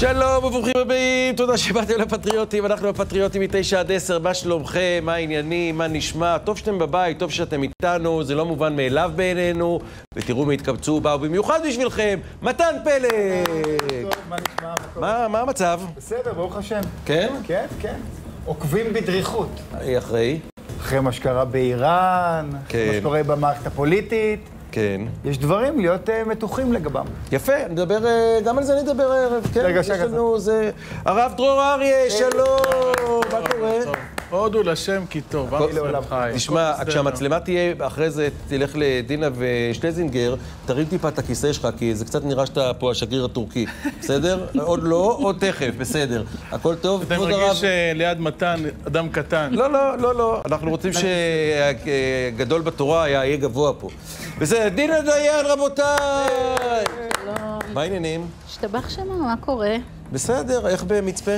שלום וברוכים הבאים, תודה שבאתם לפטריוטים, אנחנו הפטריוטים מ-9 עד 10, מה שלומכם, מה העניינים, מה נשמע, טוב שאתם בבית, טוב שאתם איתנו, זה לא מובן מאליו בעינינו, ותראו מי התקבצו, באו במיוחד בשבילכם, מתן פלג! מה נשמע? מה? מה, המצב? בסדר, ברוך השם. כן? כן, כן. עוקבים בדריכות. אחרי? אחרי מה שקרה באיראן, כן. מה שקורה במערכת הפוליטית. כן. יש דברים להיות אה, מתוחים לגבם. יפה, נדבר, אה, גם על זה נדבר הערב, כן? רגע, יש שקט. לנו זה... הרב דרור אריה, שלום! מה קורה? הודו לשם כי טוב, עם ישראל לעולם. חי. תשמע. כשהמצלמה תהיה, אחרי זה תלך לדינה ושלזינגר, תרים טיפה את הכיסא שלך, כי זה קצת נראה שאתה פה השגריר הטורקי. בסדר? עוד לא, עוד תכף, בסדר. הכל טוב? אתה כבוד הרב? מרגיש אה, ליד מתן אדם קטן. לא, לא, לא, לא. אנחנו רוצים שהגדול בתורה יהיה גבוה פה. בסדר, דינה דיין, רבותיי! מה העניינים? השתבח שמה, מה קורה? בסדר, איך במצפה?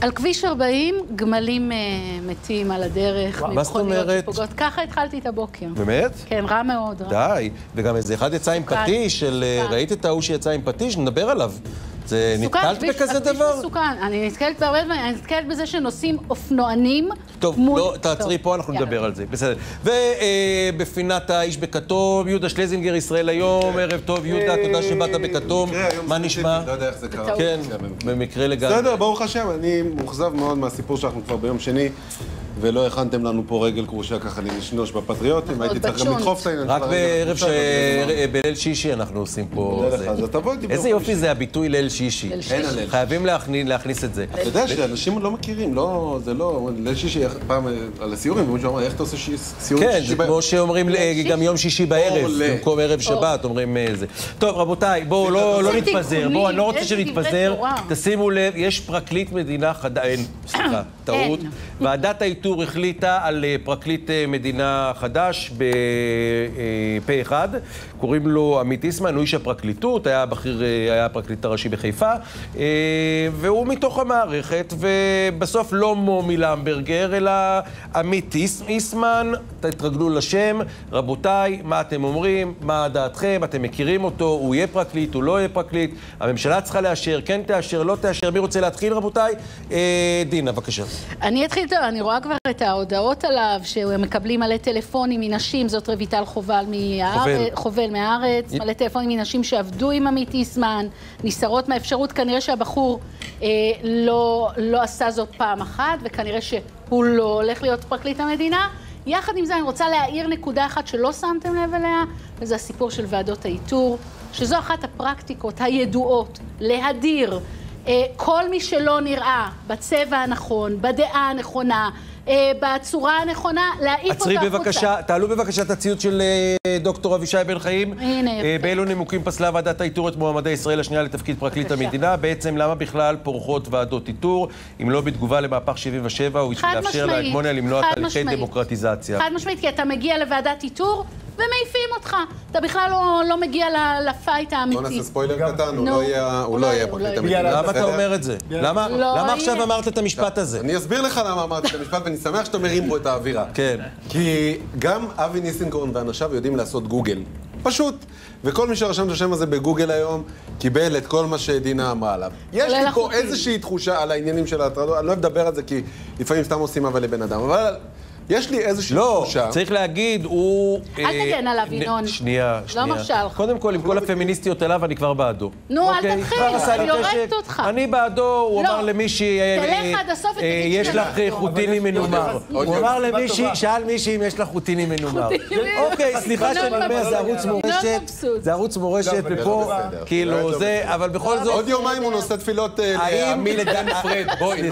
על כביש 40, גמלים אה, מתים על הדרך, מה זאת אומרת? שפוגעות. ככה התחלתי את הבוקר. באמת? כן, רע מאוד, רע. די. וגם איזה אחד יצא עם. פטיש, של... מסוכן. ראית את ההוא שיצא עם פטיש? נדבר עליו. זה... מסוכן, נתקלת בכזה דבר? מסוכן. אני נתקלת בהרבה דברים, אני נתקלת בזה שנוסעים אופנוענים טוב, מול... לא, תעצרי טוב, פה, אנחנו. נדבר על זה. בסדר. ובפינת האיש בכתום, יהודה שלזינגר, ישראל היום, ערב טוב, יהודה, תודה שבאת בכתום. מה נשמע? לא יודע איך זה קרה. כן, במקרה לגמרי. בסדר, ברוך השם, אני מאוכזב מאוד מהסיפור שאנחנו כבר ביום שני, ולא הכנתם לנו פה רגל כרושה ככה לנשנוש בפטריוטים, הייתי צריך גם. לדחוף את העניין רק של הרגל בערב ש... אבל זה בליל שישי אנחנו עושים פה... איזה יופי זה הביטוי ליל שישי. חייבים להכניס- את זה. אתה יודע שאנשים לא מכירים, לא, זה לא, ליל שישי, פעם אה, על הסיורים, ומישהו אמר, איך אתה עושה סיורים כן, שישי זה בערב?" כמו שאומרים אה, גם יום שישי בערב. במקום ערב שבת, אומרים אה, זה. טוב, רבותיי, בואו לא לא נתפזר, בואו, אני לא רוצה שנתפזר. תשימו לב, יש פרקליט מדינה חדש, אין, סליחה, טעות. ועדת האיתור החליטה על אה, פרקליט אה, מדינה חדש בפה אחד, קוראים לו עמית איסמן, הוא איש הפרקליטות, היה בכיר, אה, היה הפרקליט הראשי בחיפה, אה, והוא מתוך המערכת, ובסוף לא מומי למברגר, אלא עמית איס- איסמן, תתרגלו לשם. רבותיי, מה אתם אומרים? מה דעתכם? אתם מכירים אותו? הוא יהיה פרקליט, הוא לא יהיה פרקליט? הממשלה צריכה לאשר, כן תאשר, לא תאשר. מי רוצה להתחיל, רבותיי? אה, דינה, בבקשה. אני אתחיל, אני רואה כבר את ההודעות עליו, שהם מקבלים מלא טלפונים מנשים, זאת רויטל חובל מהארץ, חובל מהארץ, מלא טלפונים מנשים שעבדו עם עמית איסמן, נסערות מהאפשרות, כנראה שהבחור אה, לא, לא עשה זאת פעם אחת, וכנראה שהוא לא הולך להיות פרקליט המדינה. יחד עם זה, אני רוצה להעיר נקודה אחת שלא שמתם לב אליה, וזה הסיפור של ועדות האיתור, שזו אחת הפרקטיקות הידועות, להדיר אה, כל מי שלא נראה בצבע הנכון, בדעה הנכונה, אה, בצורה הנכונה, להעיף אותו עצרי החוצה. בבקשה, תעלו בבקשה את הציוץ של אה, דוקטור אבישי בן חיים. הנה, אה, יפה. באילו נימוקים פסלה ועדת האיתור את מועמדי ישראל השנייה לתפקיד פרקליט בבקשה. המדינה? בעצם למה בכלל פורחות ועדות איתור, אם לא בתגובה למהפך 77, או בשביל לאפשר להגמוניה למנוע תהליכי. דמוקרטיזציה? חד משמעית, כי אתה מגיע לוועדת איתור ומעיפים אותך. אתה בכלל לא, לא מגיע ל fight האמיתי. בוא נעשה ספוילר קטן, הוא. לא יהיה- פרקליט לא המדינה. למה אתה? אומר את זה? למה לא. עכשיו אמרת את המשפט הזה? אני אסביר לך למה אמרתי את המשפט, ואני שמח שאתה מרים פה את האווירה. כן. כי גם אבי ניסנקורן ואנשיו יודעים לעשות גוגל. פשוט. וכל מי שרשם את השם הזה בגוגל היום, קיבל את כל מה שדינה אמרה עליו. יש לי פה. איזושהי תחושה על העניינים של ההטרדות, אני לא אוהב לדבר על זה כי לפעמים סתם עושים אבל לבן אדם, אבל יש לי איזושהי לא, תחושה... צריך להגיד, הוא... אל אה, תגן עליו, ינון. שנייה, לא שנייה. מרשה לך. קודם כל, עם כל הפמיניסטיות עליו, אני כבר בעדו. נו, אל אוקיי? תתחיל, אני יורדת. אותך. אני בעדו, הוא לא. אמר למישהי... אה, תלך אה, עד הסוף ותגיד יש לך. חוטיני מנומר. הוא אמר למישהי. שאל מישהי אם יש לך חוטיני מנומר. אוקיי, סליחה ינון שאני אומר, זה. ערוץ מורשת. זה ערוץ מורשת, לא, אבל ופה. כאילו, זה אבל בכל זאת... עוד יומיים הוא נושא תפילות לעמי לדן פרד, בואי,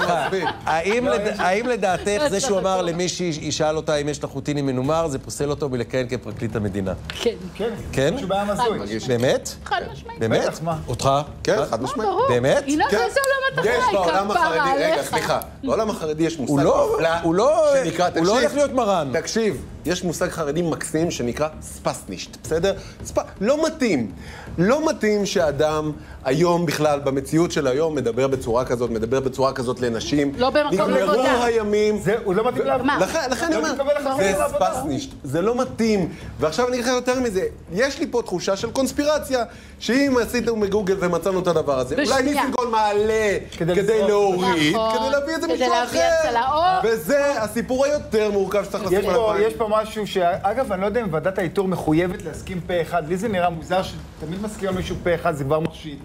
האם לדעתך זה שהוא אמר למישהי, ישאל אותה אם יש לך חוטיני מנומר, זה פוסל אותו מלכהן כפרקליט המדינה? כן, כן. כן? משהו בעם הזוי. באמת? חד משמעית. באמת? אותך? כן, חד משמעית. ברור. באמת? ינון, כן. באיזה עולם אתה יש חי? בעולם כפרה החרדי, רגע. סליחה, בעולם החרדי יש מושג הוא לא- נפלא הוא לא- שנקרא, הוא לא תקשיב, הולך להיות מרן. תקשיב, יש מושג חרדי מקסים שנקרא ספסנישט, בסדר? ספ... לא מתאים. לא מתאים שאדם היום בכלל, במציאות של היום, מדבר בצורה כזאת, מדבר בצורה כזאת לנשים. לא במקום עבודה. נגמרו הימים. זה, הוא לא מתאים לעבודה. מה? לכן, לכן אני לא אומר, זה. ספסנישט, זה לא מתאים. ועכשיו אני אגיד לך יותר מזה, יש לי פה תחושה של קונספירציה, שאם עשיתם בגוגל ומצאנו את הדבר הזה, אולי. ניסנקורן מעלה כדי. להוריד, נכון. כדי להביא את זה כדי מישהו להביא אחר. וזה הסיפור היותר מורכב שצריך לשים יש על פה, הפעם. משהו ש... אגב, אני לא יודע אם ועדת האיתור מחויבת להסכים פה אחד. לי זה נראה מוזר שתמיד מסכים על מישהו פה אחד, זה כבר מחשיד.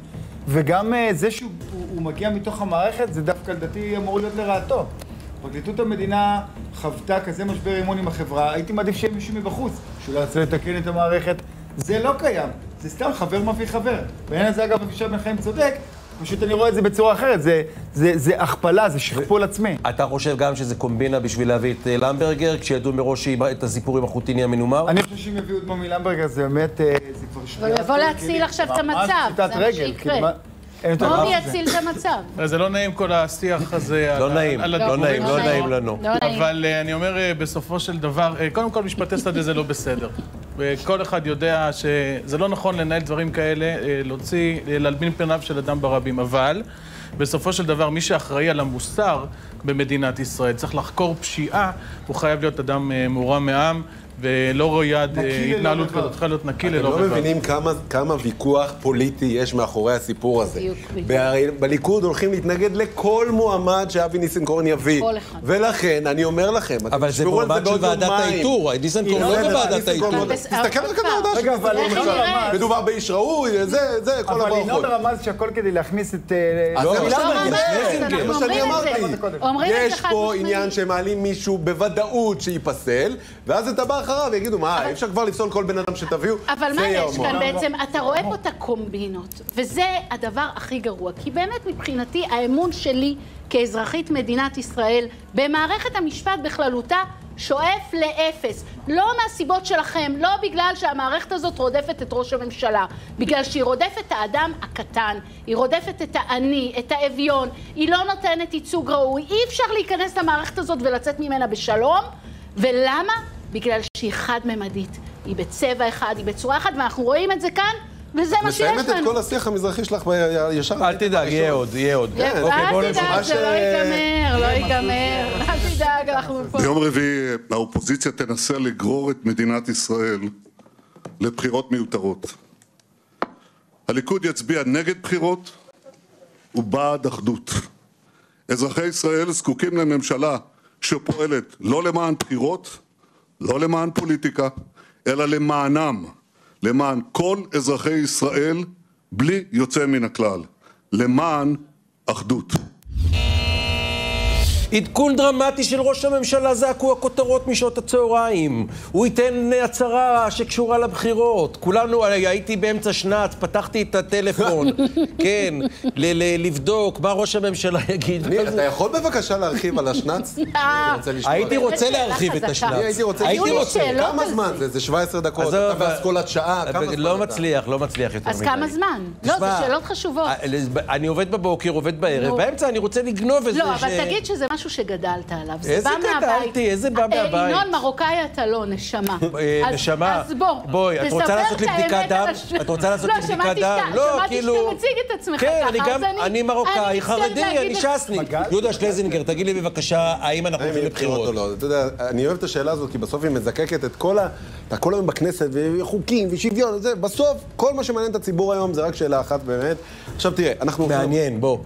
וגם אה, זה שהוא הוא, הוא מגיע מתוך המערכת, זה דווקא לדעתי אמור להיות לרעתו. פרקליטות המדינה חוותה כזה משבר אמון עם החברה, הייתי מעדיף שיהיה מישהו מבחוץ, שאולי ירצה לתקן את המערכת. זה לא קיים, זה סתם חבר מביא חבר. בעניין הזה, אגב, אבישי בן חיים צודק, פשוט אני רואה את זה בצורה אחרת, זה, זה, זה הכפלה, זה שכפול עצמי. אתה חושב גם שזה קומבינה בשביל להביא את אה, למברגר, כשידעו מראש את הסיפור עם החוטיני המנומר? אני חושב שאם יביאו את מומי למברגר זה באמת, אה, זה כבר שבירת יבוא כל להציל. עכשיו את המצב, זה מה שיקרה. כאילו, מומי. יציל את המצב. זה לא נעים כל השיח הזה. לא על- נעים, לא נעים, לא. נעים לנו. לא. אבל אה, אני אומר, בסופו של דבר, קודם כל משפטי שדה זה לא בסדר. וכל אחד יודע שזה לא נכון לנהל דברים כאלה, אה, להוציא, אה, להלבין פניו של אדם ברבים. אבל בסופו של דבר, מי שאחראי על המוסר במדינת ישראל, צריך לחקור פשיעה, הוא חייב להיות אדם אה, מעורם מעם. ולא אה, נקי ללא התנהלות. כזאת, צריכה להיות נקי אתם ללא לא רבב. מבינים כמה, כמה ויכוח פוליטי יש מאחורי הסיפור הזה. בדיוק, בליכוד הולכים להתנגד לכל מועמד שאבי ניסנקורן יביא. כל אחד. ולכן, אני אומר לכם, אתם אבל זה תשמעו על מועמד של בעוד ועדת יומיים. האיתור, ניסנקורן לא, לא בוועדת האיתור. לא- תסתכל על הודעה רגע, אבל נראית? מדובר באיש ראוי, זה, זה, כל אבל ינון הברכות. רמז שהכל כדי להכניס את... לא, זה מה? שאני זה את זה. אמרתי. את זה יש פה. עניין שמעלים מישהו בוודאות שייפסל, ואז אתה בא אחריו ויגידו, מה, אי אפשר כבר לפסול כל בן אדם שתביאו? אבל מה יש. כאן בעצם? אתה רואה פה את הקומבינות, וזה הדבר הכי גרוע. כי באמת מבחינתי האמון שלי כאזרחית מדינת ישראל במערכת המשפט בכללותה שואף לאפס. לא מהסיבות שלכם, לא בגלל שהמערכת הזאת רודפת את ראש הממשלה, בגלל שהיא רודפת את האדם הקטן, היא רודפת את העני, את האביון, היא לא נותנת ייצוג ראוי, אי אפשר להיכנס למערכת הזאת ולצאת ממנה בשלום, ולמה? בגלל שהיא חד-ממדית, היא בצבע אחד, היא בצורה אחת, ואנחנו רואים את זה כאן, וזה מה שיש מסיימת את לנו. כל השיח המזרחי שלך ישר. אל תדאג, יהיה עוד, יהיה עוד. כן, אוקיי, אל. תדאג, זה לא ייגמר, לא ייגמר, אל תדאג, אנחנו פה. ביום רביעי האופוזיציה תנסה לגרור את מדינת ישראל לבחירות מיותרות. הליכוד יצביע נגד בחירות ובעד אחדות. אזרחי ישראל זקוקים לממשלה שפועלת לא למען בחירות, לא למען פוליטיקה, אלא למענם, למען כל אזרחי ישראל, בלי יוצא מן הכלל, למען אחדות. עדכון דרמטי של ראש הממשלה זעקו הכותרות משעות הצהריים. הוא ייתן הצהרה שקשורה לבחירות. כולנו, הייתי באמצע שנץ, פתחתי את הטלפון, כן, לבדוק מה ראש הממשלה יגיד. ניר, אתה יכול בבקשה להרחיב על השנץ? לשמוע. הייתי רוצה להרחיב את. השנץ. הייתי רוצה כמה זמן זה. זה? זה 17 דקות, אתה באסכולת שעה, כמה זמן לא אתה? מצליח, לא מצליח יותר אז מדי. כמה זמן? לא, זה שאלות חשובות. אה, אני עובד בבוקר, עובד בערב. באמצע אני רוצה לגנוב איזה... לא, אבל תגיד שזה משהו שגדלת עליו. זה איזה. גדלתי? איזה בא אה, מהבית? ינון, מרוקאי אתה לא, נשמה. אה, אז- נשמה, בואי, את רוצה לעשות לי את בדיקת דם? את רוצה לעשות לי לא, בדיקת שמעתי דם? לא, שמעתי כאילו... שאתה מציג את עצמך כן, ככה, אני אז גם, אני- אני מרוקאי, חרדי, אני. ש"סניק. יהודה שלזינגר, תגיד לי בבקשה, האם אנחנו הולכים יהיו בחירות או לבחירות? לא. אתה יודע, אני אוהב את השאלה הזאת, כי בסוף היא מזקקת את כל ה... אתה כל היום בכנסת, וחוקים, ושוויון, וזה, בסוף, כל מה שמעניין את הציבור היום זה רק שאלה אחת באמת. עכשיו תראה, אנחנו... מעניין, בוא.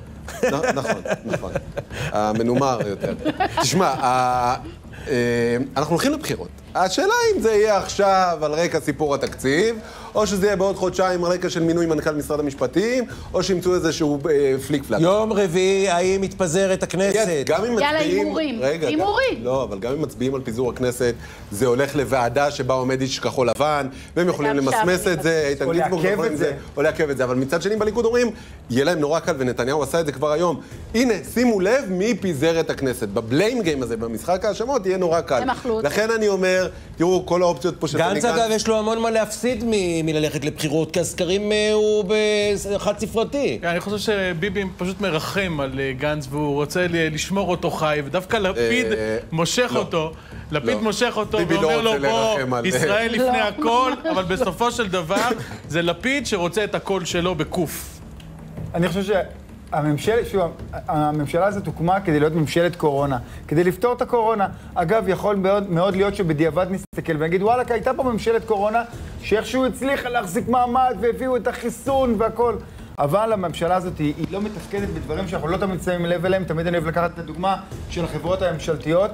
נ- נכון, נכון. המנומר יותר. תשמע, אה, אנחנו הולכים לבחירות. השאלה אם זה יהיה עכשיו על רקע סיפור התקציב, או שזה יהיה בעוד חודשיים על רקע של מינוי מנכ"ל משרד המשפטים, או שימצאו איזשהו אה, פליק פלאק. יום רביעי, האם מתפזרת הכנסת? גם אם יאללה, מצביעים... הימורים. רגע, גם- הימורים. לא, אבל גם אם מצביעים על פיזור הכנסת, זה הולך לוועדה שבה עומד איש כחול לבן, והם יכולים למסמס את זה, איתן גינזבורג לעכב יכול את עם זה. או לעכב את זה. אבל מצד שני בליכוד אומרים, יהיה להם נורא קל, ונתניהו עשה את זה כבר היום. הנה, שימו לב מי פיזר את הכנסת. בבליים גיים הזה, במשחק ההאשמות, יהיה נורא קל. הם אכלו אותו. לכן אני אומר, אומר, תראו, כל האופציות פה של בני גנץ, אגב, יש לו המון מה להפסיד מ- מללכת לבחירות, כי הסקרים אה, הוא בחד ספרתי. כן, אני חושב שביבי פשוט מרחם על אה, גנץ והוא רוצה ל- לשמור אותו חי, ודווקא לפיד אה, מושך לא. אותו, לפיד לא. מושך אותו לא ואומר לו, רוצה בוא, על- ישראל לפני לא. הכל, אבל בסופו של דבר זה לפיד שרוצה את הקול שלו בקוף. אני חושב שהממשלה, שוב, הממשלה הזאת הוקמה כדי להיות ממשלת קורונה, כדי לפתור את הקורונה. אגב, יכול מאוד, מאוד להיות שבדיעבד נסתכל ונגיד, וואלכ, הייתה פה ממשלת קורונה שאיכשהו הצליחה להחזיק מעמד והביאו את החיסון והכל. אבל הממשלה הזאת היא, היא לא מתפקדת בדברים שאנחנו לא תמיד שמים לב אליהם, תמיד אני אוהב לקחת את הדוגמה של החברות הממשלתיות.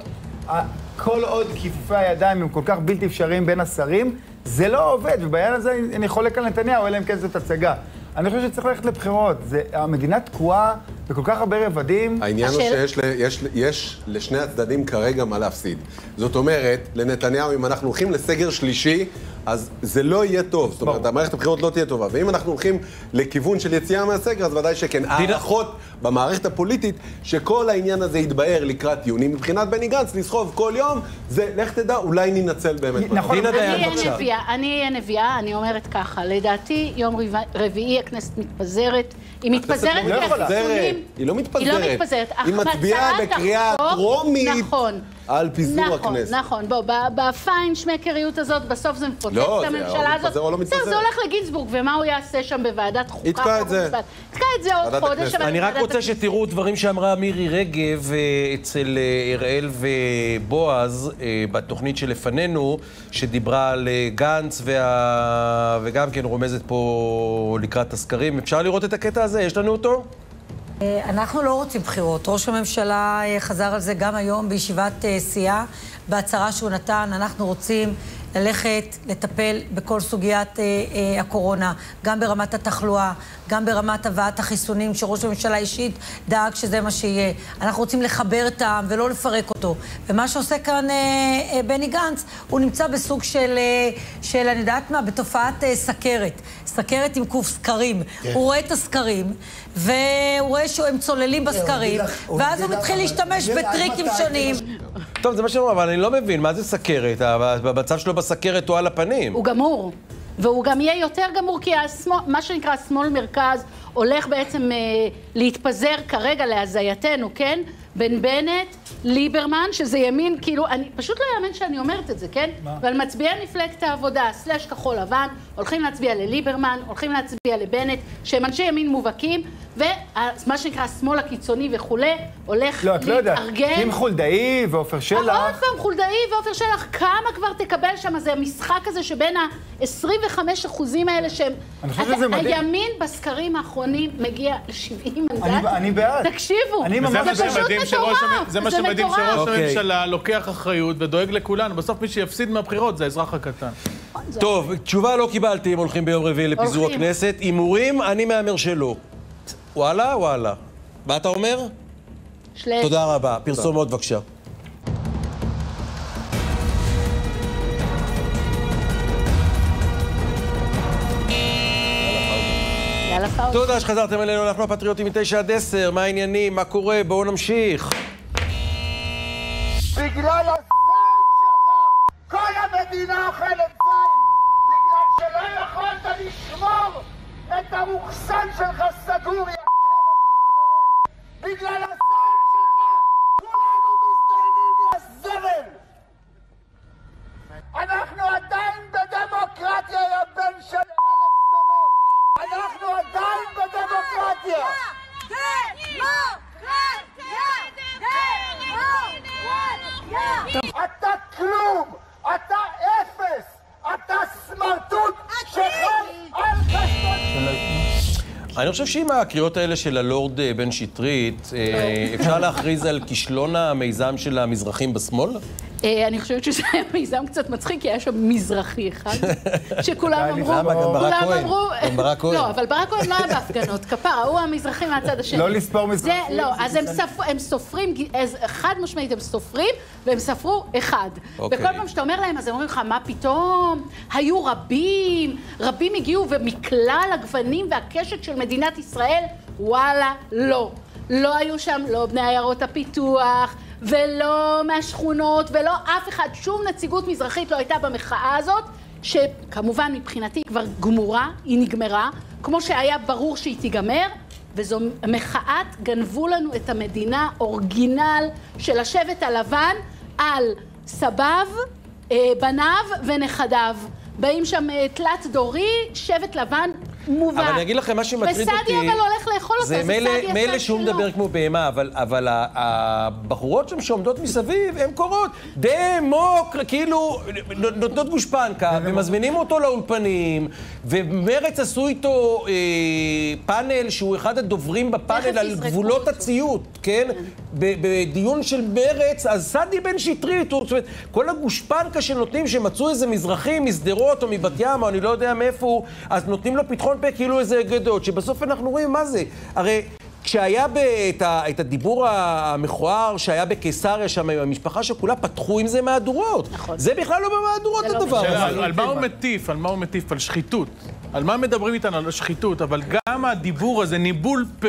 כל עוד כיפופי הידיים הם כל כך בלתי אפשריים בין השרים, זה לא עובד, ובעניין הזה אני חולק על נתניהו, אלא אם כן זאת הצגה. אני חושב שצריך ללכת לבחירות. זה, המדינה תקועה בכל כך הרבה רבדים. העניין הוא שיש ל- יש, יש לשני הצדדים כרגע מה להפסיד. זאת אומרת, לנתניהו, אם אנחנו הולכים לסגר שלישי, אז זה לא יהיה טוב. זאת אומרת, המערכת הבחירות לא תהיה טובה. ואם אנחנו הולכים לכיוון של יציאה מהסגר, אז ודאי שכן. ההערכות במערכת הפוליטית, שכל העניין הזה יתבהר לקראת יוני, מבחינת בני גנץ, לסחוב כל יום, זה, לך תדע, אולי ננצל באמת. נכון. דינה דיין, אני בבקשה. אהיה נביאה, אני אהיה נביאה, אני אומרת ככה, לדעתי יום רביעי הכנסת מתפזרת, היא מתפזרת לא כי מתפזרת. החיסונים... היא לא מתפזרת. היא לא מתפזרת. היא מצביעה בקריאה טרומית נכון. על פיזור נכון, הכנסת. נכון, בוא, ב- בפיינשמקריות הזאת, בסוף זה מפוצץ לא, את זה הממשלה הזאת. מתפזר או לא בסדר, מתפזר. זה הולך לגינזבורג, ומה הוא יעשה שם בוועדת חוקה? יתקע את זה. יתקע את זה עוד חודש, אני רק רוצה. שתראו דברים שאמרה מירי רגב אה, אצל אה, אראל ובועז אה, בתוכנית שלפנינו, שדיברה על גנץ וה... וגם כן רומזת פה לקראת הסקרים. אפשר לראות את הקטע הזה? יש לנו אותו? אה, אנחנו לא רוצים בחירות. ראש הממשלה אה, חזר על זה גם היום בישיבת אה, סיעה, בהצהרה שהוא נתן. אנחנו רוצים ללכת לטפל בכל סוגיית הקורונה, גם ברמת התחלואה, גם ברמת הבאת החיסונים, שראש הממשלה אישית דאג שזה מה שיהיה. אנחנו רוצים לחבר את העם ולא לפרק אותו. ומה שעושה כאן בני גנץ, הוא נמצא בסוג של, של אני יודעת מה, בתופעת סכרת. סכרת עם קוף סקרים. הוא רואה את הסקרים, והוא רואה שהם צוללים בסקרים, ואז הוא מתחיל להשתמש בטריקים שונים. טוב, זה מה שאומרים, אבל אני לא מבין, מה זה סכרת? המצב שלו בסכרת הוא על הפנים. הוא גמור. והוא גם יהיה יותר גמור, כי השמאל, מה שנקרא שמאל-מרכז הולך בעצם אה, להתפזר כרגע להזייתנו, כן? בין בנט, ליברמן, שזה ימין, כאילו, אני פשוט לא יאמן שאני אומרת את זה, כן? מה? ועל מצביעי מפלגת העבודה, סלאש כחול לבן, הולכים להצביע לליברמן, הולכים להצביע לבנט, שהם אנשי ימין מובהקים, ומה שנקרא השמאל הקיצוני וכולי, הולך לא, את לא יודעת. להתארגן. קים חולדאי ועופר עוד שלח. פעם, חולדאי ועופר שלח, כמה כבר תקבל שם? זה המשחק הזה שבין ה-25 אחוזים האלה שהם... אני חושב שזה מדהים. הימין בסקרים האחרונים מגיע ל-70 מנדטים. אני- אני בעד. תקשיבו, אני ממש זה פשוט שמדהים שראש. זה מה שמדהים. שראש אוקיי. הממשלה לוקח אחריות ודואג לכולנו. בסוף מי שיפסיד מהבחירות זה האזרח הקטן. טוב, תשובה לא קיבלתי אם הולכים ביום רביעי לפיזור. הכנסת. הימורים, אני מהמר שלא. וואלה, וואלה. מה אתה אומר? שלט. תודה רבה. פרסומות בבקשה. תודה שחזרתם אלינו, אנחנו הפטריוטים מ-9 עד 10. מה העניינים? מה קורה? בואו נמשיך. אני חושב שעם הקריאות האלה של הלורד אה, בן שטרית, אה, אפשר להכריז על כישלון המיזם של המזרחים בשמאל? אה, אני חושבת שזה היה מיזם קצת מצחיק, כי היה שם מזרחי אחד, שכולם אמרו... כולם. אמרו... לא, אבל ברק כהן לא היה בהפגנות, כפרה, הוא המזרחי מהצד השני. לא לספור זה, מזרחים, לא, אז הם, סופרים, חד משמעית הם סופרים, והם ספרו אחד. אוקיי. וכל פעם שאתה אומר להם, אז הם אומרים לך, מה פתאום? היו רבים, רבים הגיעו, ומכלל הגוונים והקשת של מדינת ישראל, וואלה, לא. לא היו שם לא בני עיירות הפיתוח, ולא מהשכונות, ולא אף אחד, שום נציגות מזרחית לא הייתה במחאה הזאת, שכמובן מבחינתי כבר גמורה, היא נגמרה, כמו שהיה ברור שהיא תיגמר, וזו מחאת גנבו לנו את המדינה, אורגינל של השבט הלבן על סבב, אה, בניו ונכדיו. באים שם אה, תלת דורי, שבט לבן מובהק. אבל אני אגיד לכם, מה שמטריד אותי... וסעדי אבל הולך לאכול אותו, זה זה מילא- סעדי מילא שהוא שלו. מדבר כמו בהמה, אבל, אבל הבחורות שם שעומדות מסביב, הן קוראות דמוק, כאילו נותנות גושפנקה, ומזמינים אותו לאולפנים, ומרץ עשו איתו אה, פאנל שהוא אחד הדוברים בפאנל על גבולות. הציות, כן? בדיון של מרץ, אז סעדי בן שטרית, זאת אומרת, כל הגושפנקה שנותנים, שמצאו איזה מזרחי משדרות או מבת ים, או אני לא יודע מאיפה הוא, אז נותנים לו פתחון פה כאילו איזה אגדות, שבסוף אנחנו רואים מה זה. הרי... כשהיה ב- את, ה, את הדיבור המכוער שהיה בקיסריה שם עם המשפחה שכולה, פתחו עם זה מהדורות. נכון. זה בכלל לא במהדורות זה לא הדבר. הזה. על, על מה הוא מטיף? על מה הוא מטיף? על שחיתות. על מה מדברים איתנו? על שחיתות. אבל גם הדיבור הזה, ניבול פה,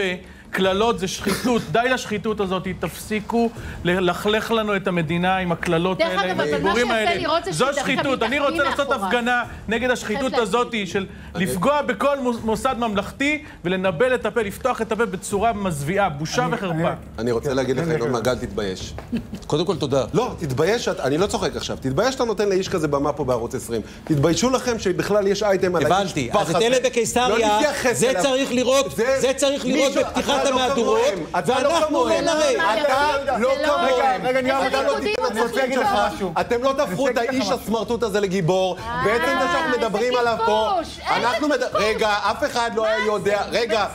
קללות זה שחיתות. די לשחיתות הזאת, תפסיקו ללכלך לנו את המדינה עם הקללות האלה, אגב, עם אבל מה הדיבורים שיפה האלה. לראות זה זו שחיתות. אני רוצה לעשות. הפגנה נגד השחיתות. הזאת של לפגוע בכל מוס- מוסד ממלכתי ולנבל את הפה, לפתוח את הפה בצורה מזוויעה. בושה וחרפה. אני רוצה להגיד לך, ינון מעגל, תתבייש. קודם כל, תודה. לא, תתבייש, אני לא צוחק עכשיו, תתבייש שאתה נותן לאיש כזה במה פה בערוץ 20. תתביישו לכם שבכלל יש אייטם על האיש הבנתי. פח אז את. אלה לא בקיסריה, נתייחס זה. צריך לראות, זה צריך לראות בפתיחת אתה לא המהדורות, אתה לא ואנחנו לא. נראה. אתה לא לא- כמוהם. רגע, איזה רגע, לא, ליכודים אני רוצים רוצה להגיד לך פה? משהו. אתם לא תהפכו את האיש. הסמרטוט הזה לגיבור, בעצם זה שאנחנו מדברים עליו פה, כיבוש, איזה אנחנו מד... כיבוש. רגע, אף אחד לא היה? יודע, רגע.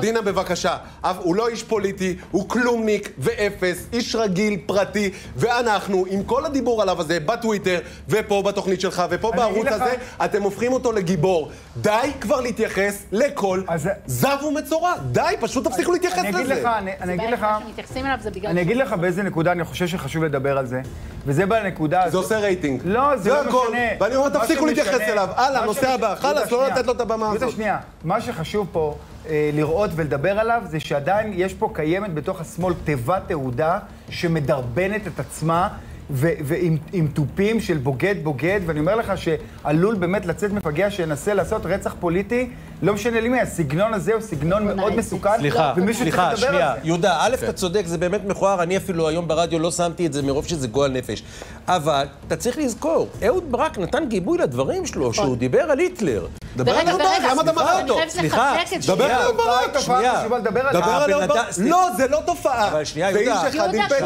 דינה בבקשה, הוא לא איש פוליטי, הוא כלומניק ואפס, איש רגיל, פרטי, ואנחנו, עם כל הדיבור עליו הזה, בטוויטר, ופה בתוכנית שלך, ופה בערוץ הזה, אתם הופכים אותו לגיבור. די כבר להתייחס לכל זב ומצורע, די, פשוט תפסיקו להתייחס אני אגיד לזה. לך, אני אני אגיד לך, זה. אני אגיד לך באיזה נקודה אני חושב שחשוב לדבר על זה, וזה בנקודה זה הזאת. עושה רייטינג. לא, זה לא משנה. ואני אומר, תפסיקו להתייחס אליו. הלאה, נושא הבא. חלאס, לא. לתת לו את הבמה הזאת. שנייה. מה שחשוב פה אה, לראות ולדבר עליו, זה שעדיין יש פה קיימת בתוך השמאל תיבת תהודה שמדרבנת את עצמה. ועם עם תופים של בוגד בוגד, ואני אומר לך שעלול באמת לצאת מפגע שינסה לעשות רצח פוליטי, לא משנה לי מי, הסגנון הזה הוא סגנון מאוד נייס. מסוכן, סליחה, סליחה, שנייה. יהודה, א', אתה צודק, זה באמת מכוער, אני אפילו היום ברדיו לא שמתי את זה מרוב שזה גועל נפש. אבל אתה צריך לזכור, אהוד ברק נתן גיבוי לדברים שלו, שהוא דיבר על היטלר. דבר על אהוד ברק, למה אתה מראה אותו? סליחה. דבר על אהוד ברק. שנייה. דבר על אהוד ברק. לא, זה לא תופעה. אבל שנייה, זה יהודה. איש אחד עם יהודה,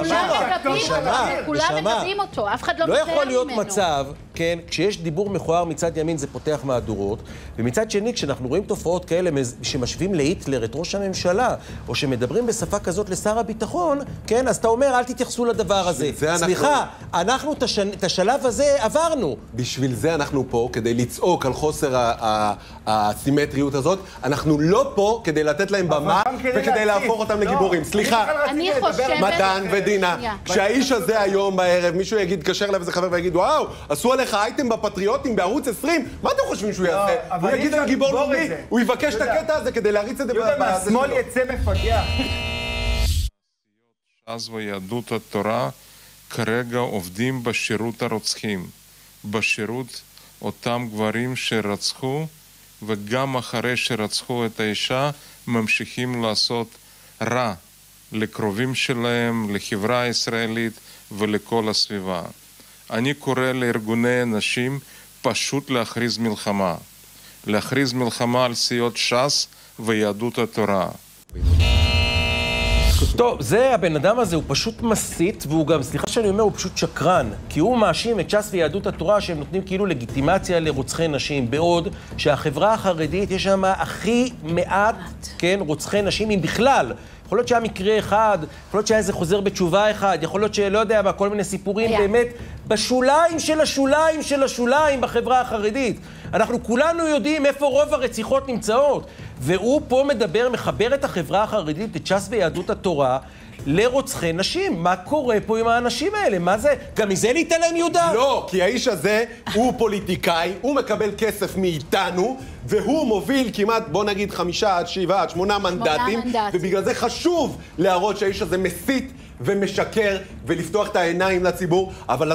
כולם נשמה, אותו, אף אחד לא לא מתנער יכול להיות ממנו. מצב, כן, כשיש דיבור מכוער מצד ימין זה פותח מהדורות, ומצד שני, כשאנחנו רואים תופעות כאלה שמשווים להיטלר את ראש הממשלה, או שמדברים בשפה כזאת לשר הביטחון, כן, אז אתה אומר, אל תתייחסו לדבר הזה. זה אנחנו- סליחה, אנחנו את השנ- את השלב הזה עברנו. בשביל זה אנחנו פה, כדי לצעוק על חוסר ה- ה- הסימטריות הזאת. אנחנו לא פה כדי לתת להם במה וכדי. להפוך אותם לא, לגיבורים. סליחה. מתן ודינה. כשהאיש הזה היום בערב, מישהו יגיד, יתקשר אליו איזה חבר ויגיד, וואו, עשו עליך אייטם בפטריוטים בערוץ 20, מה אתם חושבים שהוא יעשה? אבל הוא יגיד על גיבור לאומי. הוא יבקש את. הקטע הזה כדי להריץ את זה יהודה, בזה מהשמאל. יצא מפגע. ש"ס ויהדות התורה כרגע עובדים בשירות הרוצחים, בשירות אותם גברים שרצחו, וגם אחרי שרצחו את האישה, ממשיכים לעשות רע לקרובים שלהם, לחברה הישראלית ולכל הסביבה. אני קורא לארגוני הנשים פשוט להכריז מלחמה. להכריז מלחמה על סיעות ש"ס ויהדות התורה. טוב, זה, הבן אדם הזה הוא פשוט מסית, והוא גם, סליחה שאני אומר, הוא פשוט שקרן. כי הוא מאשים את ש"ס ויהדות התורה שהם נותנים כאילו לגיטימציה לרוצחי נשים, בעוד שהחברה החרדית יש שם הכי מעט, כן, רוצחי נשים, אם בכלל. יכול להיות שהיה מקרה אחד, יכול להיות שהיה איזה חוזר בתשובה אחד, יכול להיות שלא יודע מה, כל מיני סיפורים היה. באמת בשוליים של השוליים של השוליים בחברה החרדית. אנחנו כולנו יודעים איפה רוב הרציחות נמצאות. והוא פה מדבר, מחבר את החברה החרדית, את ש"ס ויהדות התורה, לרוצחי נשים. מה קורה פה עם האנשים האלה? מה זה? גם מזה להתעלם, יהודה? לא, כי האיש הזה הוא פוליטיקאי, הוא מקבל כסף מאיתנו, והוא מוביל כמעט, בוא נגיד, חמישה עד שבעה עד שמונה מנדטים, מנדטים. ובגלל זה חשוב להראות שהאיש הזה מסית ומשקר ולפתוח את העיניים לציבור, אבל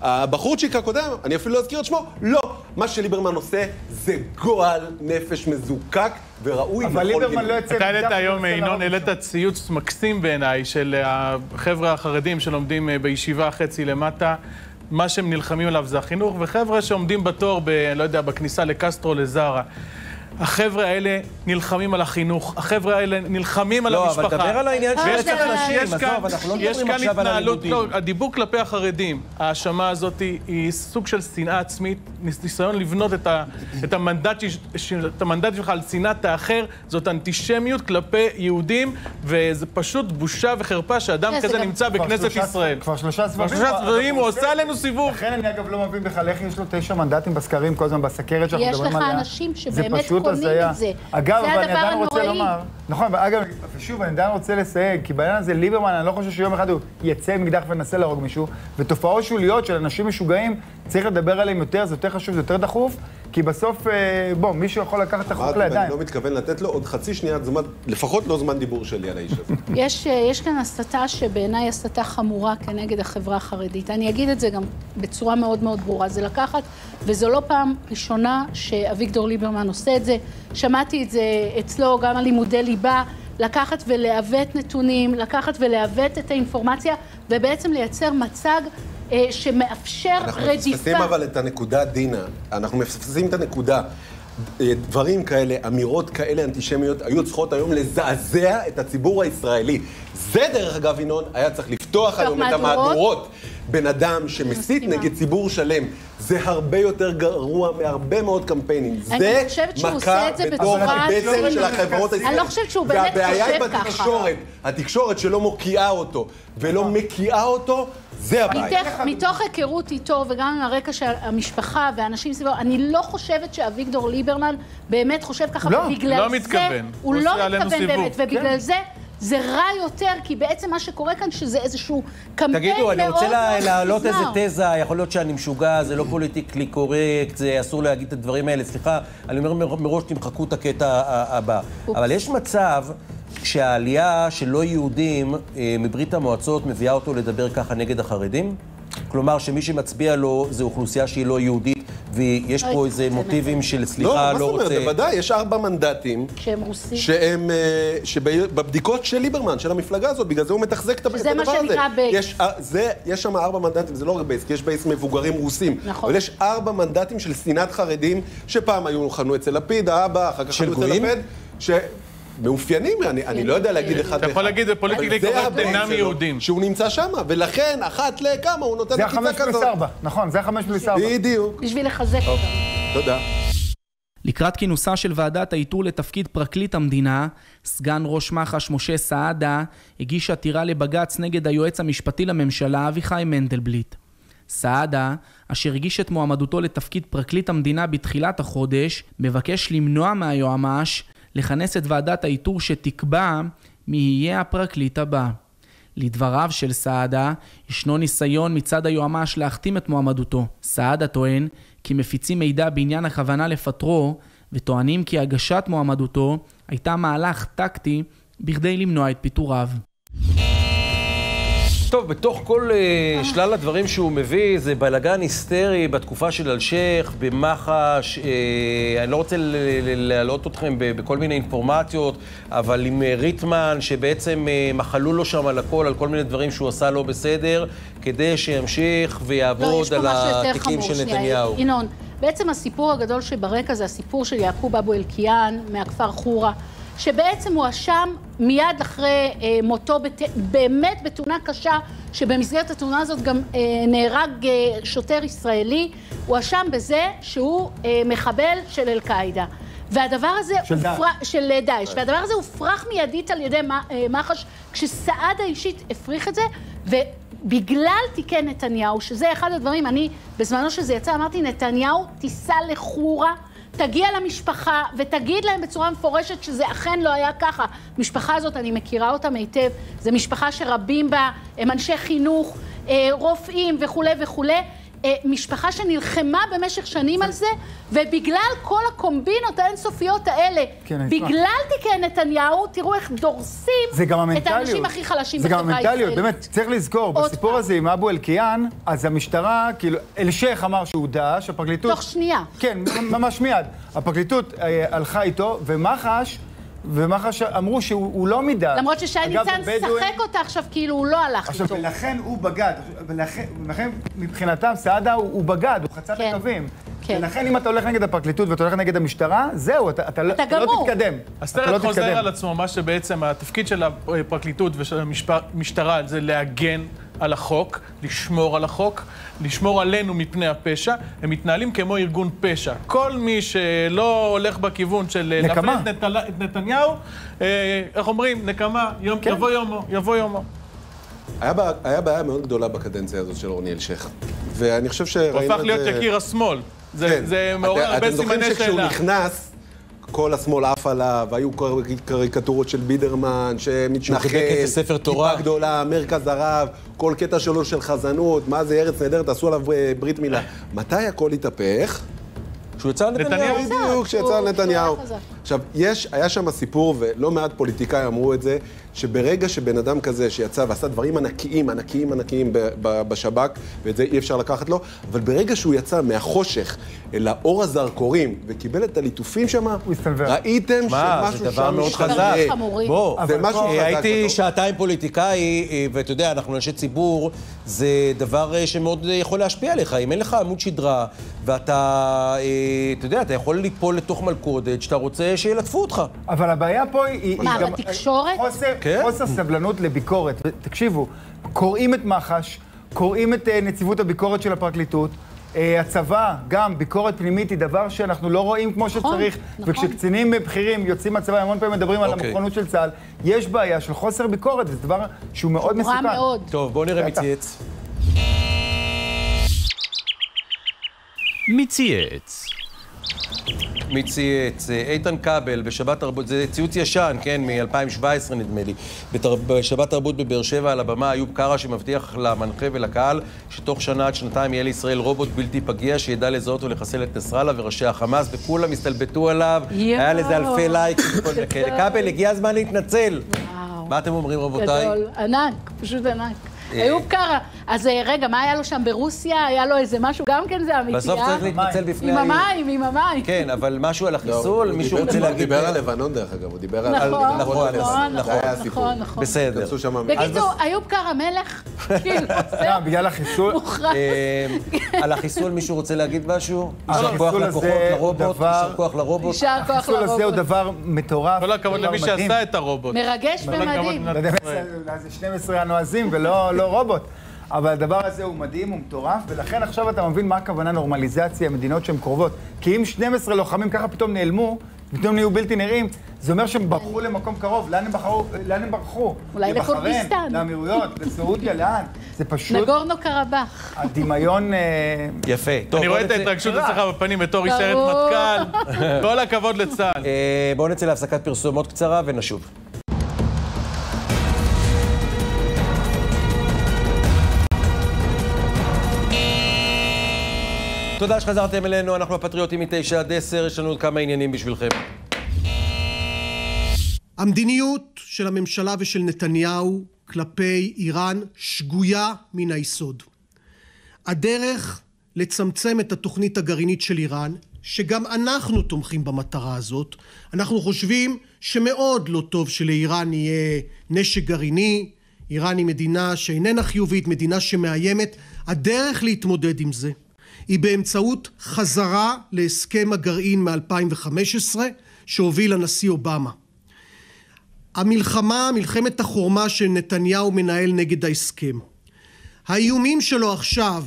הבחורצ'יק הקודם, אני אפילו לא אזכיר את שמו, לא. מה שליברמן עושה זה גועל נפש מזוקק וראוי אבל ליברמן לא. יוצא... אתה העלית היום, ינון, הרמב"ם. העלית ציוץ מקסים בעיניי של החבר'ה החרדים שלומדים אה, בישיבה חצי למטה. מה שהם נלחמים עליו זה החינוך, וחבר'ה שעומדים בתור, ב, לא יודע, בכניסה לקסטרו, לזארה. החבר'ה האלה נלחמים על החינוך, החבר'ה האלה נלחמים על לא, המשפחה. אבל דבר על העניין רצח כאן- נשים, יש עזוב, כאן- אנחנו לא יש מדברים כאן עכשיו על התנהלות, הלימודים. לא, הדיבור כלפי החרדים, ההאשמה הזאת היא- סוג של שנאה עצמית, ניס- ניסיון לבנות את, ה, את, המנדט, את שלך על שנאת האחר, זאת אנטישמיות כלפי יהודים, וזה פשוט בושה וחרפה שאדם כן, זה כזה נמצא בכנסת ישראל. כבר שלושה סבבים. כבר שלושה סבבים, הוא עושה. עלינו סיבוב. לכן אני אגב לא מבין בכלל איך יש לו תשע מנדטים בסקרים כל הזמן בסכרת שאנחנו יש מדברים לך עליה. אנשים זה שבאמת פשוט קונים הזיה. את זה. אגב, זה אבל אני עדיין רוצה. לומר, נכון, ואגב, ושוב, אני עדיין רוצה לסייג, כי בעניין הזה ליברמן, אני לא חושב שיום אחד הוא יצא עם אקדח וינסה להרוג מישהו, ותופעות שוליות של אנשים משוגעים, צריך לדבר עליהם יותר, זה יותר חשוב, זה יותר דחוף, כי בסוף, אה, בוא, מישהו יכול לקחת את החוק אמרתי, ואני לידיים. לא מתכוון לתת לו עוד חצי שנייה זמן, לפחות לא זמן דיבור שלי על האיש הזה. יש, אה, יש כאן הסתה שבעיניי הסתה חמורה כנגד החברה החרדית. אני אגיד את זה גם בצורה מאוד מאוד ברורה. זה לקחת, וזו לא פעם ראשונה שאביגדור ליברמן עושה את זה. שמעתי את זה אצלו גם על לימודי ליבה. לקחת ולעוות נתונים, לקחת ולעוות את האינפורמציה, ובעצם לייצר מצג שמאפשר אנחנו רדיפה. מפספסים אבל את הנקודה, דינה. אנחנו מפספסים את הנקודה. אה, דברים כאלה, אמירות כאלה אנטישמיות, היו צריכות היום לזעזע את הציבור הישראלי. זה, דרך אגב, ינון, היה צריך לפתוח היום את מהדורות. המהדורות. בן אדם שמסית. נגד ציבור שלם, זה הרבה יותר גרוע מהרבה מאוד קמפיינים. אני זה מכה בתוך הבטן צינית. של החברות אני לא חושבת שהוא באמת והבעיה היא חושב ככה. בתקשורת. התקשורת שלא מוקיעה אותו ולא מקיאה אותו, זה הבעיה. מתוך, מתוך היכרות איתו וגם עם הרקע של המשפחה והאנשים סביבו, אני לא חושבת שאביגדור ליברמן באמת חושב ככה, לא, ובגלל לא זה, מתכוון. הוא הוא לא מתכוון. באמת, ובגלל כן. זה זה רע יותר, כי בעצם מה שקורה כאן שזה איזשהו קמפיין מאוד תגידו, אני רוצה לה- מאוד להעלות איזה. תזה, יכול להיות שאני משוגע, זה לא politically correct, זה אסור להגיד את הדברים האלה, סליחה, אני אומר מר- מראש, תמחקו את הקטע הבא. אבל יש מצב שהעלייה של לא יהודים אה, מברית המועצות מביאה אותו לדבר ככה נגד החרדים? כלומר, שמי שמצביע לו זה אוכלוסייה שהיא לא יהודית, ויש פה איזה זה מוטיבים. של לא, סליחה, מה לא זאת אומרת? רוצה... בוודאי, יש ארבע מנדטים. שהם רוסים. שהם, אה, שבבדיקות של ליברמן, של המפלגה הזאת, בגלל זה הוא מתחזק את הדבר הזה. שזה מה שנקרא base. יש, אה, זה, יש שם ארבע מנדטים, זה לא רק base, כי יש base מבוגרים רוסים. נכון. אבל יש ארבע מנדטים של שנאת חרדים, שפעם היו חנו אצל לפיד, האבא, אחר כך של חנו אצל גויים? לפיד, ש... מאופיינים, אני, אני לא יודע להגיד אחד אתה יכול להגיד בפוליטיקלי אבל זה קורקט אינם שלו, יהודים. שהוא נמצא שם, ולכן אחת לכמה הוא נותן זה עקיצה החמש פלוס כזאת. ארבע, נכון, זה החמש פלוס ארבע. בדיוק, בשביל לחזק אותם. תודה. לקראת כינוסה של ועדת האיתור לתפקיד פרקליט המדינה, סגן ראש מח"ש משה סעדה הגיש עתירה לבג"ץ נגד היועץ המשפטי לממשלה אביחי מנדלבליט. סעדה, אשר הגיש את מועמדותו לתפקיד פרקליט המדינה בתחילת החודש, מבקש למנוע מהיועמ"ש לכנס את ועדת האיתור שתקבע מי יהיה הפרקליט הבא. לדבריו של סעדה, ישנו ניסיון מצד היועמ"ש להחתים את מועמדותו. סעדה טוען כי מפיצים מידע בעניין הכוונה לפטרו, וטוענים כי הגשת מועמדותו הייתה מהלך טקטי בכדי למנוע את פיטוריו. טוב, בתוך כל uh, שלל הדברים שהוא מביא, זה בלאגן היסטרי בתקופה של אלשיך, במח"ש. Uh, אני לא רוצה ל- ל- להעלות אתכם בכל מיני אינפורמציות, אבל עם uh, ריטמן, שבעצם uh, מחלו לו שם על הכל, על כל מיני דברים שהוא עשה לא בסדר, כדי שימשיך לא, ויעבוד פה על התיקים. של נתניהו. ינון, בעצם הסיפור הגדול שברקע זה הסיפור של יעקוב אבו אלקיעאן מהכפר חורה, שבעצם הואשם מיד אחרי אה, מותו בת... באמת בתאונה קשה, שבמסגרת התאונה הזאת גם אה, נהרג אה, שוטר ישראלי, הואשם בזה שהוא אה, מחבל של אל-קאעידה. והדבר הזה של דאעש. הופר- של אה, דאעש, והדבר הזה הופרך מיידית על ידי אה, מח"ש, כשסעדה אישית הפריך את זה, ובגלל תיקי נתניהו, שזה אחד הדברים, אני, בזמנו שזה יצא, אמרתי, נתניהו, תיסע לחורה, תגיע למשפחה ותגיד להם בצורה מפורשת שזה אכן לא היה ככה. המשפחה הזאת, אני מכירה אותם היטב, זו משפחה שרבים בה הם אנשי חינוך, אה, רופאים וכולי וכולי. אה, משפחה שנלחמה במשך שנים על זה, ובגלל כל הקומבינות האינסופיות האלה, כן. בגלל תיקי נתניהו, תראו איך דורסים את. האנשים הכי חלשים זה גם בחברה המנטליות, הישראלית. באמת, צריך לזכור, בסיפור פעם. הזה עם אבו אלקיעאן, אז המשטרה, כאילו, אלשיך אמר שהוא דאעש, הפרקליטות... תוך שנייה. כן, ממש מיד. הפרקליטות אה, הלכה איתו, ומח"ש, ומח"ש אמרו שהוא הוא לא מדאעש. למרות ששי ניצן שחק אותה עכשיו כאילו הוא לא הלך עכשיו, איתו. ולכן הוא בגד, ולכן, מבחינתם סעדה הוא, הוא בגד, הוא חצה את כן. הקווים. כן. ולכן אם אתה הולך נגד הפרקליטות ואתה הולך נגד המשטרה, זהו, אתה, אתה, לא- אתה אתה לא גמור. תתקדם. הסרט לא חוזר תתקדם. על עצמו, מה שבעצם התפקיד של הפרקליטות ושל המשטרה זה להגן על החוק, לשמור על החוק, לשמור עלינו מפני הפשע. הם מתנהלים כמו ארגון פשע. כל מי שלא הולך בכיוון של אה, נקמה. להפעיל את, נתל- את נתניהו, אה, איך אומרים, נקמה, יום, כן. יבוא יומו, יבוא יומו. היה בעיה- היה בעיה מאוד גדולה בקדנציה הזאת של אורני אלשיך. ואני חושב הוא שראינו את זה... הפך להיות יקיר השמאל. זה, כן. זה מעורר הרבה אתם זוכרים סימני שכשהוא שאלה. נכנס, כל השמאל עף עליו, והיו קר- קריקטורות של בידרמן, שמתנחל. כיפה גדולה, מרכז הרב, כל קטע שלו של חזנות, מה זה ארץ נהדרת, עשו עליו אה, ברית מילה. מתי הכל התהפך? כשהוא יצא על נתניהו. בדיוק, כשיצא על נתניהו. עכשיו, יש, היה שם סיפור, ולא מעט פוליטיקאים אמרו את זה, שברגע שבן אדם כזה שיצא ועשה דברים ענקיים, ענקיים, ענקיים בשב"כ, ואת זה אי אפשר לקחת לו, אבל ברגע שהוא יצא מהחושך אל האור הזרקורים וקיבל את הליטופים שם. ראיתם שמשהו זה דבר שם מאוד משתנה. חזק. חמורים. בוא, זה משהו חזק. הייתי. שעתיים פוליטיקאי, אה, ואתה יודע, אנחנו אנשי ציבור, זה דבר אה, שמאוד אה, יכול להשפיע עליך. אם אין לך עמוד שדרה, ואתה, אתה יודע, אתה יכול ליפול לתוך מלכודת שאתה רוצה שילטפו אותך. אבל הבעיה פה היא... מה, בתקשורת? חוסר, כן. חוסר סבלנות לביקורת. תקשיבו, קוראים את מח"ש, קוראים את אה, נציבות הביקורת של הפרקליטות. אה, הצבא, גם ביקורת פנימית היא דבר שאנחנו לא רואים כמו שצריך. נכון. וכשקצינים בכירים יוצאים מהצבא, המון פעמים מדברים על אוקיי. המוכנות של צה"ל, יש בעיה של חוסר ביקורת, וזה דבר שהוא מאוד מסוכן. רע מאוד. טוב, בואו נראה מי. צייץ. מי צייץ? מי צייץ? אה, איתן כבל, בשבת תרבות, זה ציוץ ישן, כן, מ-2017 נדמה לי. בתר... בשבת תרבות בבאר שבע על הבמה איוב קרא שמבטיח למנחה ולקהל שתוך שנה עד שנתיים יהיה לישראל רובוט בלתי פגיע שידע לזהות ולחסל את נסראללה וראשי החמאס, וכולם הסתלבטו עליו, יואו. היה לזה אלפי לייקים. גדול. כבל, הגיע הזמן להתנצל. וואו. מה אתם אומרים, רבותיי? גדול, ענק, פשוט ענק. אה. איוב קרא, אז אה, רגע, מה היה לו שם ברוסיה? היה לו איזה משהו, גם כן זה אמיתי, בסוף אה? צריך להתנצל בפני עם. המים, עם המים. כן, אבל משהו על לא, החיסול, הוא מישהו רוצה הוא להגיד... דיבר על לבנון, דרך אגב, הוא דיבר על... נכון, נכון, נכון, נכון, נכון, זה היה הסיפור. נכון, נכון. בסדר. בקיצור, איוב קרא מלך, כאילו, לא, בגלל החיסול. אה, על החיסול מישהו רוצה להגיד משהו? יישר כוח לכוחות, הוא לרובוט, יישר כוח לרובוט. יישר כוח החיסול הזה הוא לרובוט. דבר מטורף. כל הכבוד למי. שעשה את הרובוט. מרגש ומדהים. לא אולי זה 12 הנועזים ולא לא רובוט. אבל הדבר הזה הוא מדהים, הוא מטורף, ולכן עכשיו אתה מבין מה הכוונה נורמליזציה, מדינות שהן קרובות. כי אם 12 לוחמים ככה פתאום נעלמו, פתאום נהיו בלתי נראים, זה אומר שהם ברחו למקום קרוב. לאן הם בחרו? לאן הם ברחו? אולי לכורדיסטן. לאמירויות, לסעודיה, לאן? זה פשוט נגורנו קרבאח. הדמיון... אה, יפה. טוב, אני רואה את ההתרגשות אצלך בפנים בתור איש סיירת ברור. מטכ"ל. כל הכבוד לצה"ל. אה, בואו נצא להפסקת פרסומות קצרה ונשוב. תודה שחזרתם אלינו, אנחנו הפטריוטים מ-9 עד 10, יש לנו עוד כמה עניינים בשבילכם. המדיניות של הממשלה ושל נתניהו כלפי איראן שגויה מן היסוד. הדרך לצמצם את התוכנית הגרעינית של איראן, שגם אנחנו תומכים במטרה הזאת, אנחנו חושבים שמאוד לא טוב שלאיראן יהיה נשק גרעיני, איראן היא מדינה שאיננה חיובית, מדינה שמאיימת, הדרך להתמודד עם זה היא באמצעות חזרה להסכם הגרעין מ-2015 שהוביל הנשיא אובמה. המלחמה, מלחמת החורמה שנתניהו מנהל נגד ההסכם. האיומים שלו עכשיו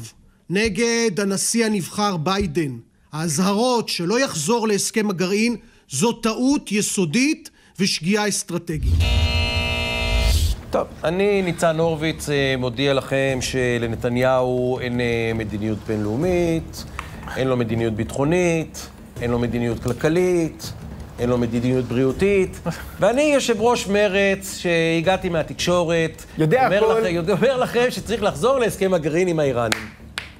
נגד הנשיא הנבחר ביידן, האזהרות שלא יחזור להסכם הגרעין, זו טעות יסודית ושגיאה אסטרטגית. טוב, אני, ניצן הורוביץ, אה, מודיע לכם שלנתניהו אין אה, מדיניות בינלאומית, אין לו מדיניות ביטחונית, אין לו מדיניות כלכלית, אין לו מדיניות בריאותית, ואני יושב ראש מרצ, שהגעתי מהתקשורת, יודע אומר הכל. לכם, יודע- אומר לכם שצריך לחזור להסכם הגרעין עם האיראנים.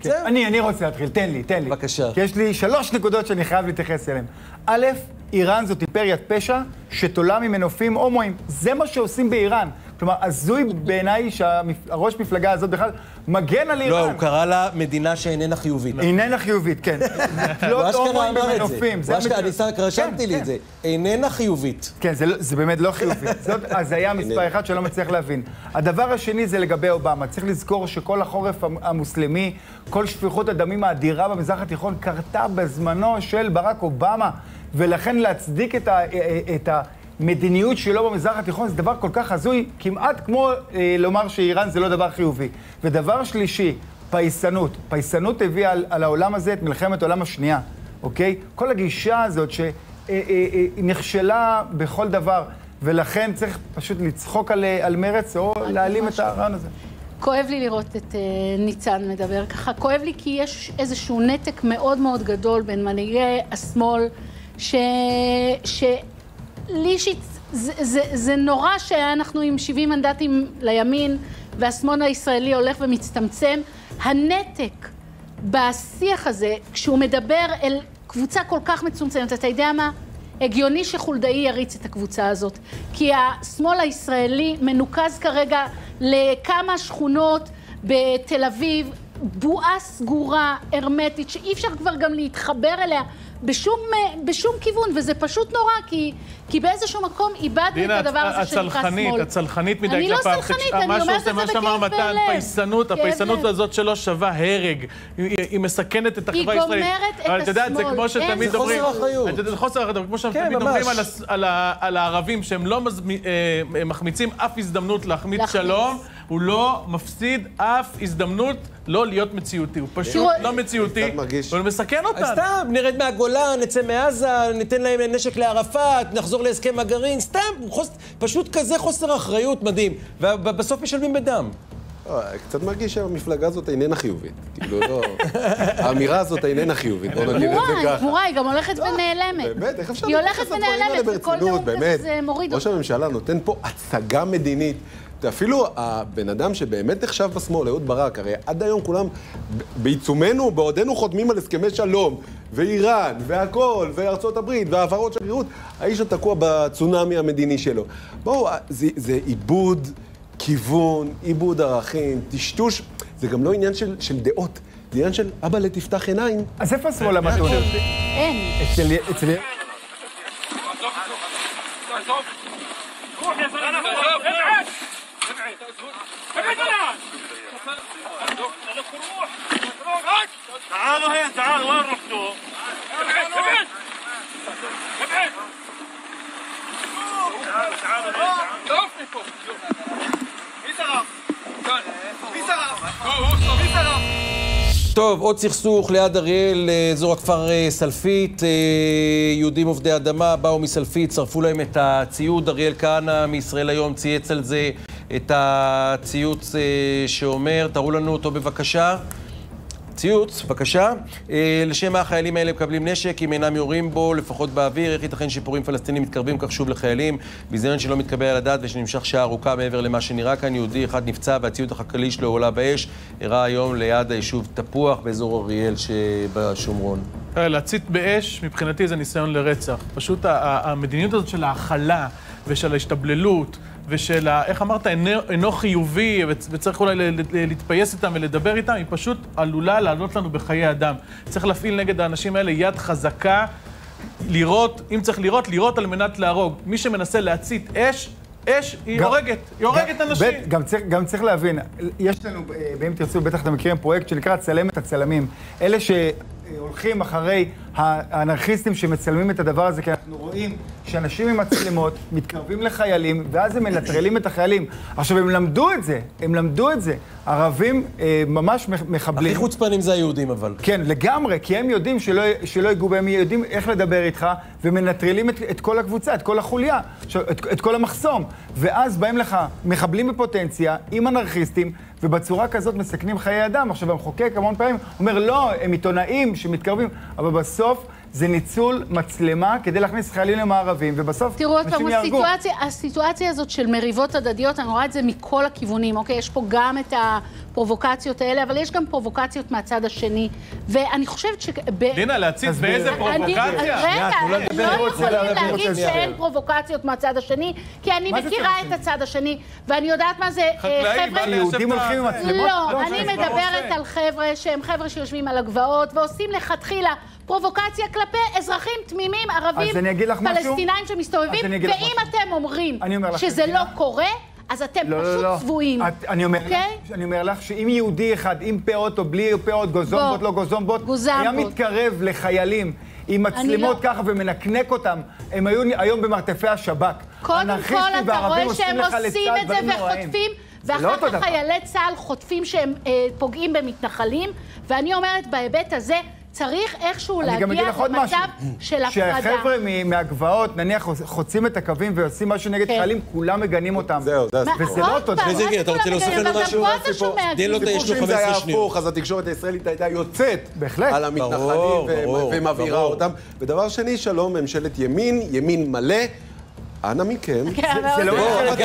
זהו. אני, אני רוצה להתחיל, תן לי, תן לי. בבקשה. כי יש לי שלוש נקודות שאני חייב להתייחס אליהן. א', איראן זאת אימפריית פשע שתולה ממנופים הומואים. זה מה שעושים באיראן. כלומר, הזוי בעיניי שהראש מפלגה הזאת בכלל מגן על לא, איראן. הוא קרא לה מדינה שאיננה חיובית. איננה חיובית, כן. אשכרה הומואים במנופים. זה. הוא אשכרה, אני המצב. סתם רשמתי כן, לי כן. את זה. איננה חיובית. כן, זה, לא- באמת לא חיובי. זאת הזיה מספר אחד שלא מצליח להבין. הדבר השני זה לגבי אובמה. צריך לזכור שכל החורף המ- המוסלמי, כל שפיכות הדמים האדירה במזרח התיכון קרתה בזמנו של ברק אובמה, ולכן להצדיק את, ה, את המדיניות שלו במזרח התיכון זה דבר כל כך הזוי, כמעט כמו אה, לומר שאיראן זה לא דבר חיובי. ודבר שלישי, פייסנות. פייסנות הביאה על, על העולם הזה את מלחמת העולם השנייה, אוקיי? כל הגישה הזאת שהיא נכשלה בכל דבר, ולכן צריך פשוט לצחוק על, אה, על מרץ או להעלים את הרעיון הזה. כואב לי לראות את uh, ניצן מדבר ככה. כואב לי כי יש איזשהו נתק מאוד מאוד גדול בין מנהיגי השמאל, ש... שלי אישית, זה, זה, זה נורא שאנחנו עם 70 מנדטים לימין והשמאל הישראלי הולך ומצטמצם. הנתק בשיח הזה, כשהוא מדבר אל קבוצה כל כך מצומצמת, אתה יודע מה? הגיוני שחולדאי יריץ את הקבוצה הזאת, כי השמאל הישראלי מנוקז כרגע לכמה שכונות בתל אביב, בועה סגורה, הרמטית, שאי אפשר כבר גם להתחבר אליה בשום, בשום כיוון, וזה פשוט נורא, כי, כי באיזשהו מקום איבדנו את הדבר הזה שנקרא שמאל. הצלחנית מדי אני לא. סלחנית, מה אני שהוא אומרת את מה זה שאמר בכאב מתן, לב. פייסנות, כאב הפייסנות לב. הזאת שלו שווה הרג. היא היא מסכנת את החברה הישראלית. גומרת את אבל את יודעת, זה השמאל. כמו שתמיד זה אומרים... חוסר אחריות. את זה חוסר אחריות, כמו כן, שתמיד ממש. אומרים על הערבים, שהם לא אה, מחמיצים אף הזדמנות להחמיץ להחמיץ. שלום, הוא לא מפסיד אף הזדמנות לא להיות מציאותי. הוא פשוט לא מציאותי. והוא מסכן אז אותנו. סתם, נרד מהגולן, נצא מעזה, ניתן להם נשק לערפאת, נחזור להסכם הגרעין, סתם, חוס... פשוט כזה חוסר אחריות מדהים. ובסוף משלמים בדם. לא, קצת מרגיש שהמפלגה הזאת איננה חיובית. כאילו, לא... האמירה הזאת איננה חיובית, בוא נגיד את זה היא ככה. גמורה, היא גם הולכת ונעלמת. באמת, איך אפשר היא להתייחס הולכת לדברים האלה ונעלמת, וכל ברצינות, נאום באמת. כזה מוריד ראש. הממשלה נותן פה הצגה מדינית. אפילו הבן אדם שבאמת נחשב בשמאל, אהוד ברק, הרי עד היום כולם בעיצומנו, בעודנו חותמים על הסכמי שלום, ואיראן, והכול, וארצות הברית, והעברות שגרירות, האיש התקוע בצונאמי המדיני שלו. בואו, זה, זה עיבוד כיוון, עיבוד ערכים, טשטוש, זה גם לא עניין של, של דעות, זה עניין של אבא לתפתח עיניים. אז איפה השמאל המתון? אין. אצל... אצל... تعالوا هين تعالوا وين رحتوا؟ ابعد ابعد ابعد تعالوا تعالوا توقفي فوق מי שרף? מי שרף? מי שרף? טוב, עוד סכסוך ליד אריאל, אה, אזור הכפר אה, סלפית. אה, יהודים עובדי אדמה באו מסלפית, שרפו להם את הציוד. אריאל כהנא מישראל היום צייץ על זה את הציוץ אה, שאומר, תראו לנו אותו בבקשה. ציוץ, בבקשה. אה, לשם החיילים האלה מקבלים נשק אם אינם יורים בו, לפחות באוויר? איך ייתכן שפורעים פלסטינים מתקרבים כך שוב לחיילים? ביזיון שלא מתקבל על הדעת ושנמשך שעה ארוכה מעבר למה שנראה כאן. יהודי אחד נפצע והציוד החקלאי שלו עולה באש. אירע היום ליד היישוב תפוח באזור אריאל שבשומרון. אה, להצית באש, מבחינתי זה ניסיון לרצח. פשוט המדיניות הזאת של ההכלה ושל ההשתבללות ושל, ה- איך אמרת, אינו, אינו חיובי וצ- וצריך אולי להתפייס איתם ולדבר איתם, היא פשוט עלולה לעלות לנו בחיי אדם. צריך להפעיל נגד האנשים האלה יד חזקה, לירות, אם צריך לירות, לירות על מנת להרוג. מי שמנסה להצית אש, אש היא גם- הורגת, היא הורגת גם- אנשים. בית- גם צריך, גם צריך להבין, יש לנו, אה, ואם תרצו, בטח אתם מכירים פרויקט שנקרא צלם את הצלמים. אלה שהולכים אחרי האנרכיסטים שמצלמים את הדבר הזה, כי אנחנו רואים שאנשים עם מצלמות מתקרבים לחיילים, ואז הם מנטרלים את החיילים. עכשיו, הם למדו את זה, הם למדו את זה. ערבים אה, ממש מח- מחבלים. הכי חוצפנים זה היהודים אבל. כן, לגמרי, כי הם יודעים שלא, שלא ייגעו בהם, הם יודעים איך לדבר איתך, ומנטרלים את, את כל הקבוצה, את כל החוליה, את, את כל המחסום. ואז באים לך מחבלים בפוטנציה, עם אנרכיסטים, ובצורה כזאת מסכנים חיי אדם. עכשיו, המחוקק המון פעמים אומר, לא, הם עיתונאים שמתקרבים, אבל בסוף זה ניצול מצלמה כדי להכניס חיילים למערבים, ובסוף תראו עוד אנשים פעם. הסיטואציה, הסיטואציה הזאת של מריבות הדדיות, אני רואה את זה מכל הכיוונים, אוקיי? יש פה גם את הפרובוקציות האלה, אבל יש גם פרובוקציות מהצד השני, ואני חושבת ש... דינה, להציג באיזה פרובוקציה? רגע, לה לדבר. לא אני יכולים להגיד שאין. פרובוקציות מהצד השני, כי אני מכירה את הצד השני, ואני יודעת מה זה אה, חבר'ה... יהודים הולכים עם ה- מצלמות? לא, לא, אני מדברת. על חבר'ה שהם חבר'ה שיושבים על הגבעות ועושים לכתחילה פרובוקציה כלפי אזרחים תמימים, ערבים, לך? פלסטינאים שמסתובבים, לך ואם. אתם אומרים אומר לך, שזה לא קורה, אז אתם לא, לא, פשוט לא. צבועים. את- אני אומר לך- אוקיי? אני אומר לך שאם יהודי אחד, עם פאות או בלי פאות, גוזומבות, בוא. לא גוזומבות. היה מתקרב לחיילים עם מצלמות לא- ככה ומנקנק אותם, הם היו היום במרתפי השב"כ. קודם כל, אתה רואה שהם לך עושים את זה. וחוטפים, לא ואחר כך. חיילי צה"ל חוטפים שהם אה, פוגעים במתנחלים, ואני אומרת, בהיבט הזה, צריך איכשהו אני גם להגיע אגיד לך עוד משהו. למצב של הפרדה. שהחבר'ה מהגבעות, נניח, חוצים את הקווים ועושים משהו נגד כן. חיילים, כולם מגנים אותם. זהו, זה הסיפור. וזה לא אותו דבר. מה נזיקי, זה אתה רוצה להוסיף? לנו אבל משהו? גם פה זה אתה הסיפור. שומע תן לו את. יש לו שאם זה 15 היה שניות. הפוך, אז התקשורת הישראלית הייתה יוצאת בהחלט. על המתנחלים ומבעירה. אותם. ודבר שני, שלום, ממשלת ימין, ימין מלא. אנא מכם. כן, לא פריטטי,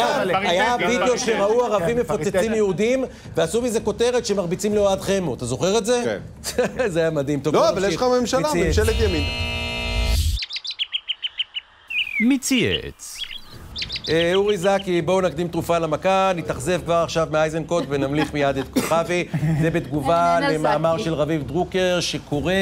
היה. וידאו שראו ערבים כן, מפוצצים. יהודים, ועשו מזה כותרת שמרביצים לאוהד חמו. אתה זוכר את זה? כן. זה היה מדהים. טוב, לא, אבל יש. לך ממשלה. ממשלת ימין. מצייץ. אה, אורי זקי, בואו נקדים תרופה למכה, נתאכזב כבר עכשיו מאייזנקוט ונמליך מיד את כוכבי. זה בתגובה למאמר. של רביב דרוקר, שקורא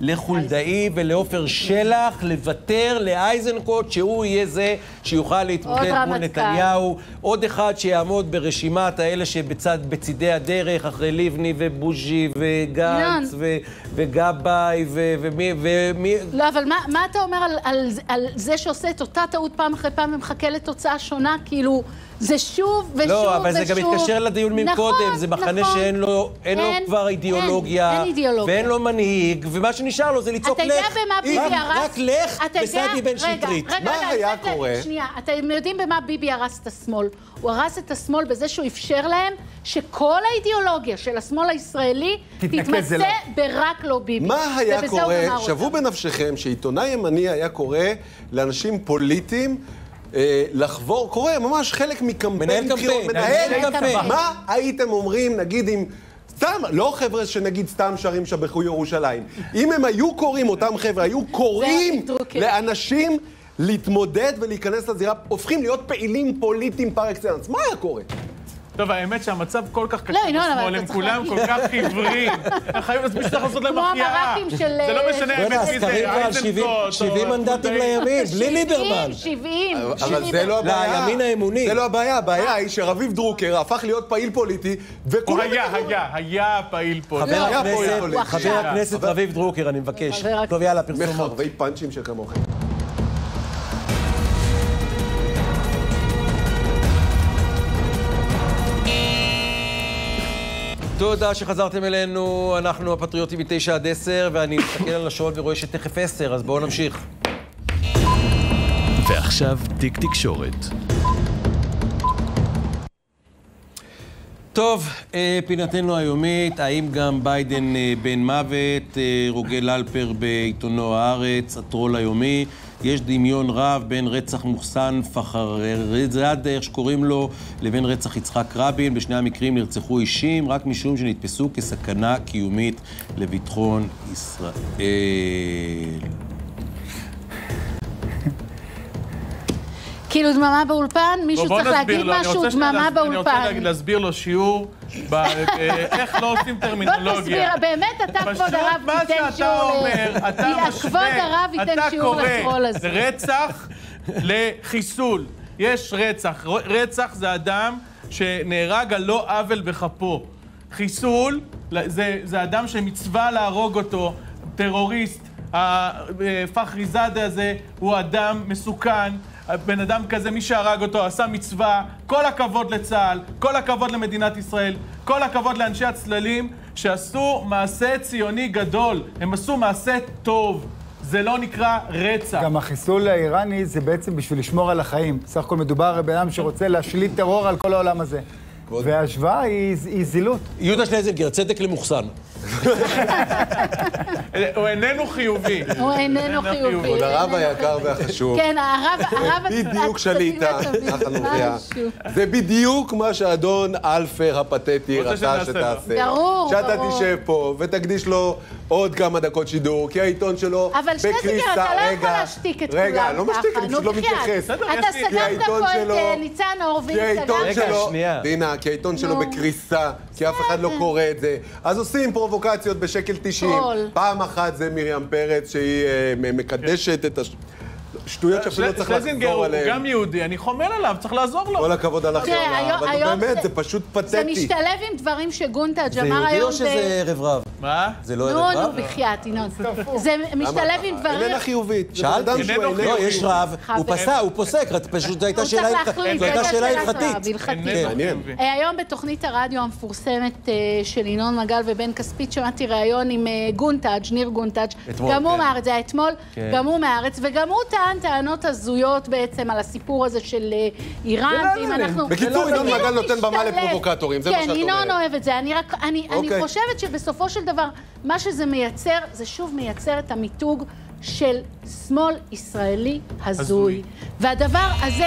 לחולדאי ולעופר שלח לוותר לאייזנקוט, שהוא יהיה זה שיוכל להתמודד מול רמטכ"ל. נתניהו. עוד אחד שיעמוד ברשימת האלה שבצד, בצידי הדרך, אחרי לבני ובוז'י וגנץ ו- וגבאי ו- ומי... ומי... לא, אבל מה, מה אתה אומר על, על, על זה שעושה את אותה טעות פעם אחרי פעם ומחכה לתוצאה שונה? כאילו, זה שוב ושוב ושוב. לא, אבל זה גם מתקשר לדיון נכון, מקודם, זה מחנה נכון. שאין לו, אין לו אין, כבר אידיאולוגיה, אין, אין אידיאולוגיה. ואין לו מנהיג, ומה שנשאר לו זה לצעוק אתה יודע לך. במה ביבי הרס? רק לך וסעדי בן שטרית. רגע, מה רגע, היה רגע, קורה? שנייה, אתם יודעים במה ביבי הרס את השמאל? הוא הרס את השמאל בזה שהוא אפשר להם שכל האידיאולוגיה של השמאל הישראלי תתמצא. ברק לא ביבי. מה היה קורה, שוו. בנפשכם, שעיתונאי ימני היה קורא לאנשים פוליטיים לחבור, קורא ממש חלק מקמפיין מנהל קמפיין, מנהל קמפיין. מה הייתם אומרים, נגיד אם... סתם, לא חבר'ה שנגיד סתם שרים שבחו ירושלים. אם הם היו קוראים, אותם חבר'ה, היו קוראים דרוקר. לאנשים להתמודד ולהיכנס לזירה, הופכים להיות פעילים פוליטיים פר אקסלנס. מה היה קורה? טוב, האמת שהמצב כל כך קשה לא, אבל בשמאל, הם כולם. כל כך חיוורים. הם חייבים, אז מישהו צריך לעשות להם כמו החייאה. המרקים של, זה לא אה, משנה, בוא'נה, מי זה הסקרים כבר על 70 אייזנקוט, 70 או מנדטים. לימין, בלי ליברמן. 70, 70. אבל זה לא הבעיה. לימין האמוני. זה לא הבעיה, הבעיה היא שרביב דרוקר הפך להיות פעיל פוליטי, הוא וכולם... היה, היה, היה פעיל היה הכנסת- פוליטי. חבר. הכנסת רביב דרוקר, אני מבקש. טוב, יאללה, פרסומות. מחרבי פאנצ'ים שכמוכם. תודה שחזרתם אלינו, אנחנו הפטריוטים מ-9 עד 10, ואני מסתכל על השעון ורואה שתכף 10, אז בואו נמשיך. ועכשיו תיק תקשורת. טוב, אה, פינתנו היומית, האם גם ביידן אה, בן מוות, אה, רוגל אלפר בעיתונו הארץ, הטרול היומי, יש דמיון רב בין רצח מוחסן פחרזאד, איך שקוראים לו, לבין רצח יצחק רבין. בשני המקרים נרצחו אישים רק משום שנתפסו כסכנה קיומית לביטחון ישראל. כאילו דממה באולפן? מישהו בוא צריך להגיד משהו, דממה להסביר- אני רוצה באולפן. להסביר לו שיעור אה, איך לא עושים בוא טרמינולוגיה. תסביר, באמת אתה כבוד הרב תיתן שאתה שיעור כבוד הרב ייתן אתה שיעור קורא הזה. רצח לחיסול. יש רצח. רצח זה אדם שנהרג על לא עוול בכפו. חיסול זה, זה אדם שמצווה להרוג אותו, טרוריסט. הפחרי זאדה הזה הוא אדם מסוכן, בן אדם כזה, מי שהרג אותו עשה מצווה, כל הכבוד לצה"ל, כל הכבוד למדינת ישראל, כל הכבוד לאנשי הצללים שעשו מעשה ציוני גדול, הם עשו מעשה טוב, זה לא נקרא רצח. גם החיסול האיראני זה בעצם בשביל לשמור על החיים. סך הכל מדובר בבן אדם שרוצה להשליט טרור על כל העולם הזה. וההשוואה היא היא זילות. יהודה שלזינגר, צדק למוחסן. הוא איננו חיובי. הוא איננו חיובי. כבוד הרב היקר והחשוב. כן, הרב, הרב... בדיוק שליטה. משהו. זה בדיוק מה שאדון אלפר הפתטי רצה. שתעשה. ברור, שאתה ברור. תשב פה ותקדיש לו עוד כמה דקות שידור, כי העיתון שלו אבל שלזינגר, אתה לא יכול להשתיק את כולם ככה. רגע, לא משתיק, אני פשוט לא. מתייחס. אתה סגרת פה את שלו- אה, ניצן הורוביץ, כי העיתון סגרת- רגע, שלו, שנייה. דינה, כי העיתון שלו נו. בקריסה, כי אף אחד לא קורא את זה. אז עושים פרובוקציות בשקל 90. טרול. פעם אחת זה מרים פרץ, שהיא אה, מקדשת את השטויות שאפילו לא צריך שלזינגר לחזור הוא עליהן. גם יהודי, אני חומל עליו, צריך לעזור לו. כל הכבוד על היום- אבל היום באמת, זה- זה פשוט זה פתטי. משתלב עם דברים שגונטאג' זה אמר יהודי היום או שזה רברב? מה? זה לא נו, ערב נו, רב? בחייאת, ינון. זה משתלב עם דברים... איננה חיובית. זה איננו לא, יש רב, הוא. פסק, הוא פוסק, רק פשוט זו הייתה שאלה הלכתית. זה. חיובי. אה, היום בתוכנית הרדיו המפורסמת אה, של ינון מגל ובן כספית שמעתי ראיון עם אה, גונטאג', ניר גונטאג', גם הוא כן. מהארץ, זה היה אתמול, כן. גם הוא מהארץ, וגם הוא טען טענות הזויות בעצם על הסיפור הזה של אה, איראן, לא ואם. אנחנו... בקיצור, זה ינון מגל נותן במה. לפרובוקטורים, זה מה שאת כן, ינון אומרת. אוהב את זה, אני רק, אני אני אוקיי. חושבת שבסופו של דבר, מה שזה מייצר, זה שוב מייצר את המיתוג של שמאל ישראלי הזוי. והדבר הזה...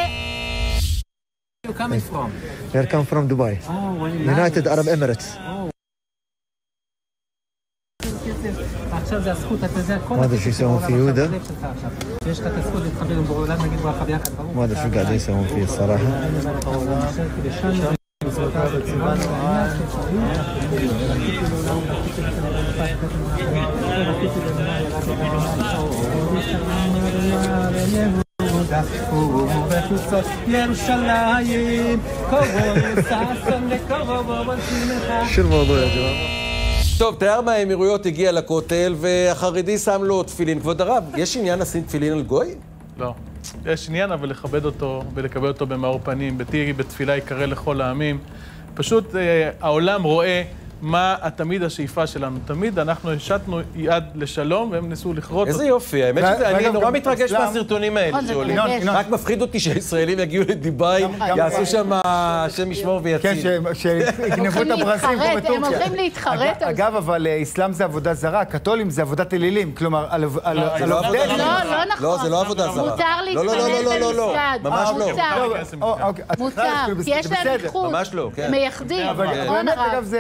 you coming from? Where come from Dubai? Oh, well, United Arab Emirates. עכשיו זה הזכות, אתה יודע, כל מה זה הכסף שיסוי ما أدري شو قاعدين يسوون فيه الصراحة. شو الموضوع يا جماعة؟ טוב, תייר מהאמירויות הגיע לכותל, והחרדי שם לו תפילין. כבוד הרב, יש עניין לשים תפילין על גוי? לא. יש עניין, אבל לכבד אותו ולקבל אותו במאור פנים. ביתי בתפילה יקרא לכל העמים. פשוט אה, העולם רואה מה תמיד השאיפה שלנו. תמיד אנחנו השטנו יד לשלום, והם ניסו לכרות איזה אותו. יופי, האמת שזה, אני נורא מתרגש מהסרטונים האלה נכון, שעולים. רק מפחיד אותי שהישראלים יגיעו לדיבאי, יעשו שם השם ישמור כן, ויציל. ש- שיגנבו את הברזים פה להתחרט, הם בטורקיה. הולכים להתחרט על זה. אגב, אבל אה, אסלאם זה עבודה זרה, קתולים זה עבודת אלילים. כלומר, על לא עובדי עבודה אלילים. זרה. לא, לא נכון. לא, זה לא עבודה זרה. מותר לא, לא, לא, להתחרט לא, לא, לא, במסגד. ממש אה, לא. אוקיי, מותר. אוקיי, כאילו, כי יש זה להם. איכות. ממש לא, כן. מייחדים, נכון הרב?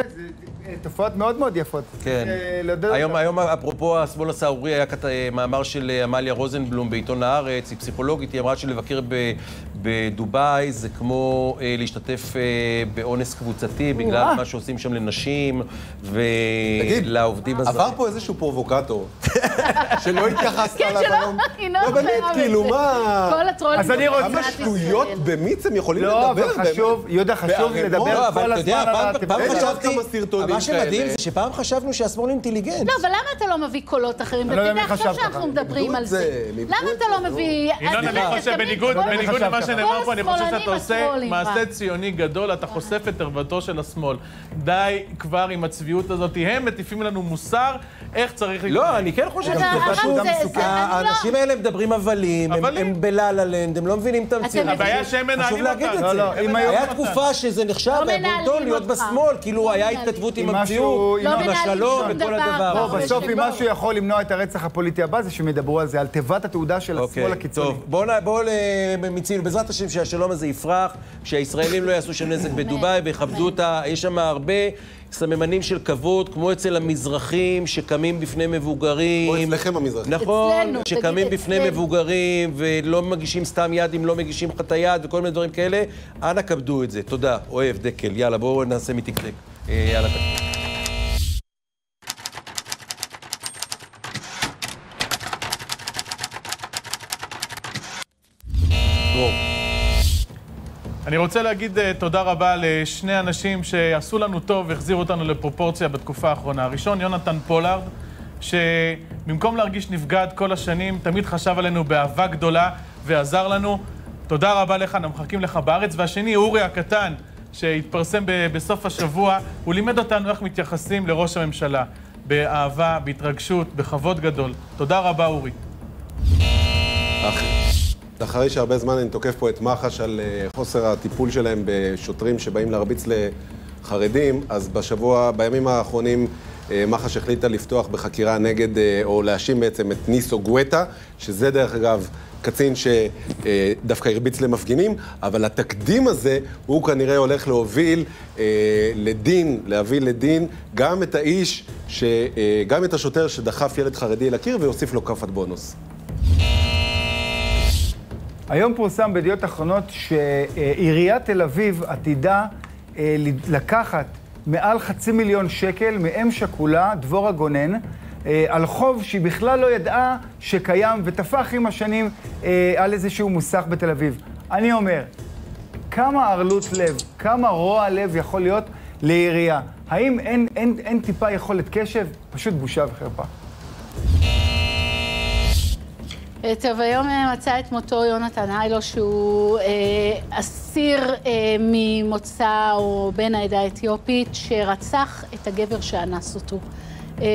אגב, זה תופעות מאוד מאוד יפות. כן. אה, היום. היום, אפרופו השמאל הסהרורי, היה כת... מאמר של אה, עמליה רוזנבלום בעיתון הארץ, היא פסיכולוגית, היא אמרה שלבקר ב... בדובאי זה כמו אה, להשתתף אה, באונס קבוצתי, בגלל. מה שעושים שם לנשים תגיד, ולעובדים הזרים. עבר פה איזשהו פרובוקטור, שלא התייחסת כן, אליו שלא, היום. ינון לא, באמת, כאילו. מה... כל הטרולים אז אני רוצה- כמה שטויות. במיץ הם יכולים לא, לדבר, אבל חשוב, יהודה, חשוב. לדבר לא, אבל כל אתה יודע, הזמן על פעם- הטבע. פעם חשבתי, מה שמדהים. זה שפעם חשבנו שהשמאל אינטליגנט. לא, אבל למה אתה לא מביא קולות אחרים? אני לא יודע אתה מי יודע, עכשיו חשב שאנחנו ככה. מדברים על זה. זה, למה את אתה זה, לא. מביא... ינון, אז אני חושב, תמיד בניגוד למה. שנאמר פה, אני חושב שאתה עושה מעשה? ציוני גדול, אתה חושף את ערוותו של השמאל. די כבר עם הצביעות הזאת. הם מטיפים לנו מוסר, איך צריך... לא, אני כן חושב שזה. זה- זה- לא- האנשים האלה מדברים הבלים, הם- הבלים. הם בלה-לה לנד, הם לא מבינים את המציאות. הבעיה שהם מנהלים חשוב להגיד אותה. את לא, זה. לא. היה תקופה שזה נחשב, לא היה בונטון להיות. בשמאל, כאילו לא היה. התכתבות עם המציאות, לא עם מנהלים השלום שום וכל דבר. הדבר. לא, בסוף אם משהו יכול למנוע את הרצח הפוליטי הבא, זה שהם ידברו על זה, על תיבת התעודה של השמאל אוקיי, הקיצוני. טוב, בואו בוא מיצינו, בעזרת השם שהשלום הזה יפרח, שהישראלים לא יעשו שם נזק בדובאי ויכבדו אותה, יש שם הרבה סממנים של כבוד, כמו אצל המזרחים שקמים בפני מבוגרים. או אצלכם המזרחים. נכון, אצלנו, שקמים תגיד, בפני אצלנו. מבוגרים ולא מגישים סתם יד אם לא מגישים לך את היד וכל מיני דברים כאלה, אנא כבדו את זה. תודה, אוהב, דקל, יאללה, בואו נעשה מתקתק. אה, תקתק. דרור. אני רוצה להגיד uh, תודה רבה לשני אנשים שעשו לנו טוב והחזירו אותנו לפרופורציה בתקופה האחרונה. הראשון, יונתן פולארד, שבמקום להרגיש נבגד כל השנים, תמיד חשב עלינו באהבה גדולה ועזר לנו. תודה רבה לך, אנחנו מחכים לך בארץ. והשני, אורי הקטן, שהתפרסם בסוף השבוע, הוא לימד אותנו איך מתייחסים לראש הממשלה. באהבה, בהתרגשות, בכבוד גדול. תודה רבה, אורי. אחרי שהרבה זמן אני תוקף פה את מח"ש על אה, חוסר הטיפול שלהם בשוטרים שבאים להרביץ לחרדים, אז בשבוע, בימים האחרונים אה, מח"ש החליטה לפתוח בחקירה נגד, אה, או להאשים בעצם את ניסו גואטה, שזה דרך אגב קצין שדווקא הרביץ למפגינים, אבל התקדים הזה, הוא כנראה הולך להוביל אה, לדין, להביא לדין גם את האיש, ש, אה, גם את השוטר שדחף ילד חרדי אל הקיר ויוסיף לו כאפת בונוס. היום פורסם בידיעות אחרונות שעיריית תל אביב עתידה אה, לקחת מעל חצי מיליון שקל מאם שכולה, דבורה גונן, אה, על חוב שהיא בכלל לא ידעה שקיים וטפח עם השנים אה, על איזשהו מוסך בתל אביב. אני אומר, כמה ערלות לב, כמה רוע לב יכול להיות לעירייה? האם אין, אין, אין טיפה יכולת קשב? פשוט בושה וחרפה. אה, טוב, היום אה, מצא את מותו יונתן היילו, שהוא אה, אסיר אה, ממוצא או בן העדה האתיופית, שרצח את הגבר שאנס אותו. אה,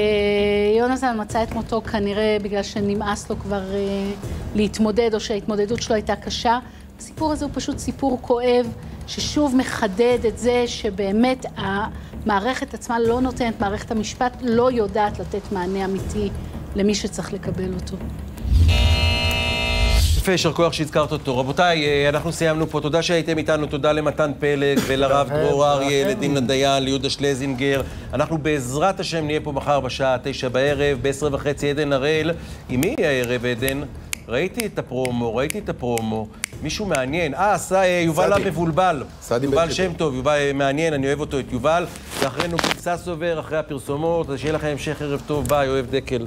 יונתן מצא את מותו כנראה בגלל שנמאס לו כבר אה, להתמודד, או שההתמודדות שלו הייתה קשה. הסיפור הזה הוא פשוט סיפור כואב, ששוב מחדד את זה שבאמת המערכת עצמה לא נותנת, מערכת המשפט לא יודעת לתת מענה אמיתי למי שצריך לקבל אותו. יפה, יישר כוח שהזכרת אותו. רבותיי, אה, אנחנו סיימנו פה. תודה שהייתם איתנו, תודה למתן פלג ולרב דרור אריה, לדינה דיין, ליהודה שלזינגר. אנחנו בעזרת השם נהיה פה מחר בשעה תשע בערב, בעשר וחצי עדן הראל. עם מי הערב עדן? ראיתי את הפרומו, ראיתי את הפרומו. מישהו מעניין. אה, ס- אה, יובל. המבולבל. סעדי יובל שם טוב, יובל אה, מעניין, אני אוהב אותו, את יובל. ואחרינו פיצה סובר, אחרי הפרסומות. אז שיהיה לכם המשך ערב טוב, ביי, אוהב דקל.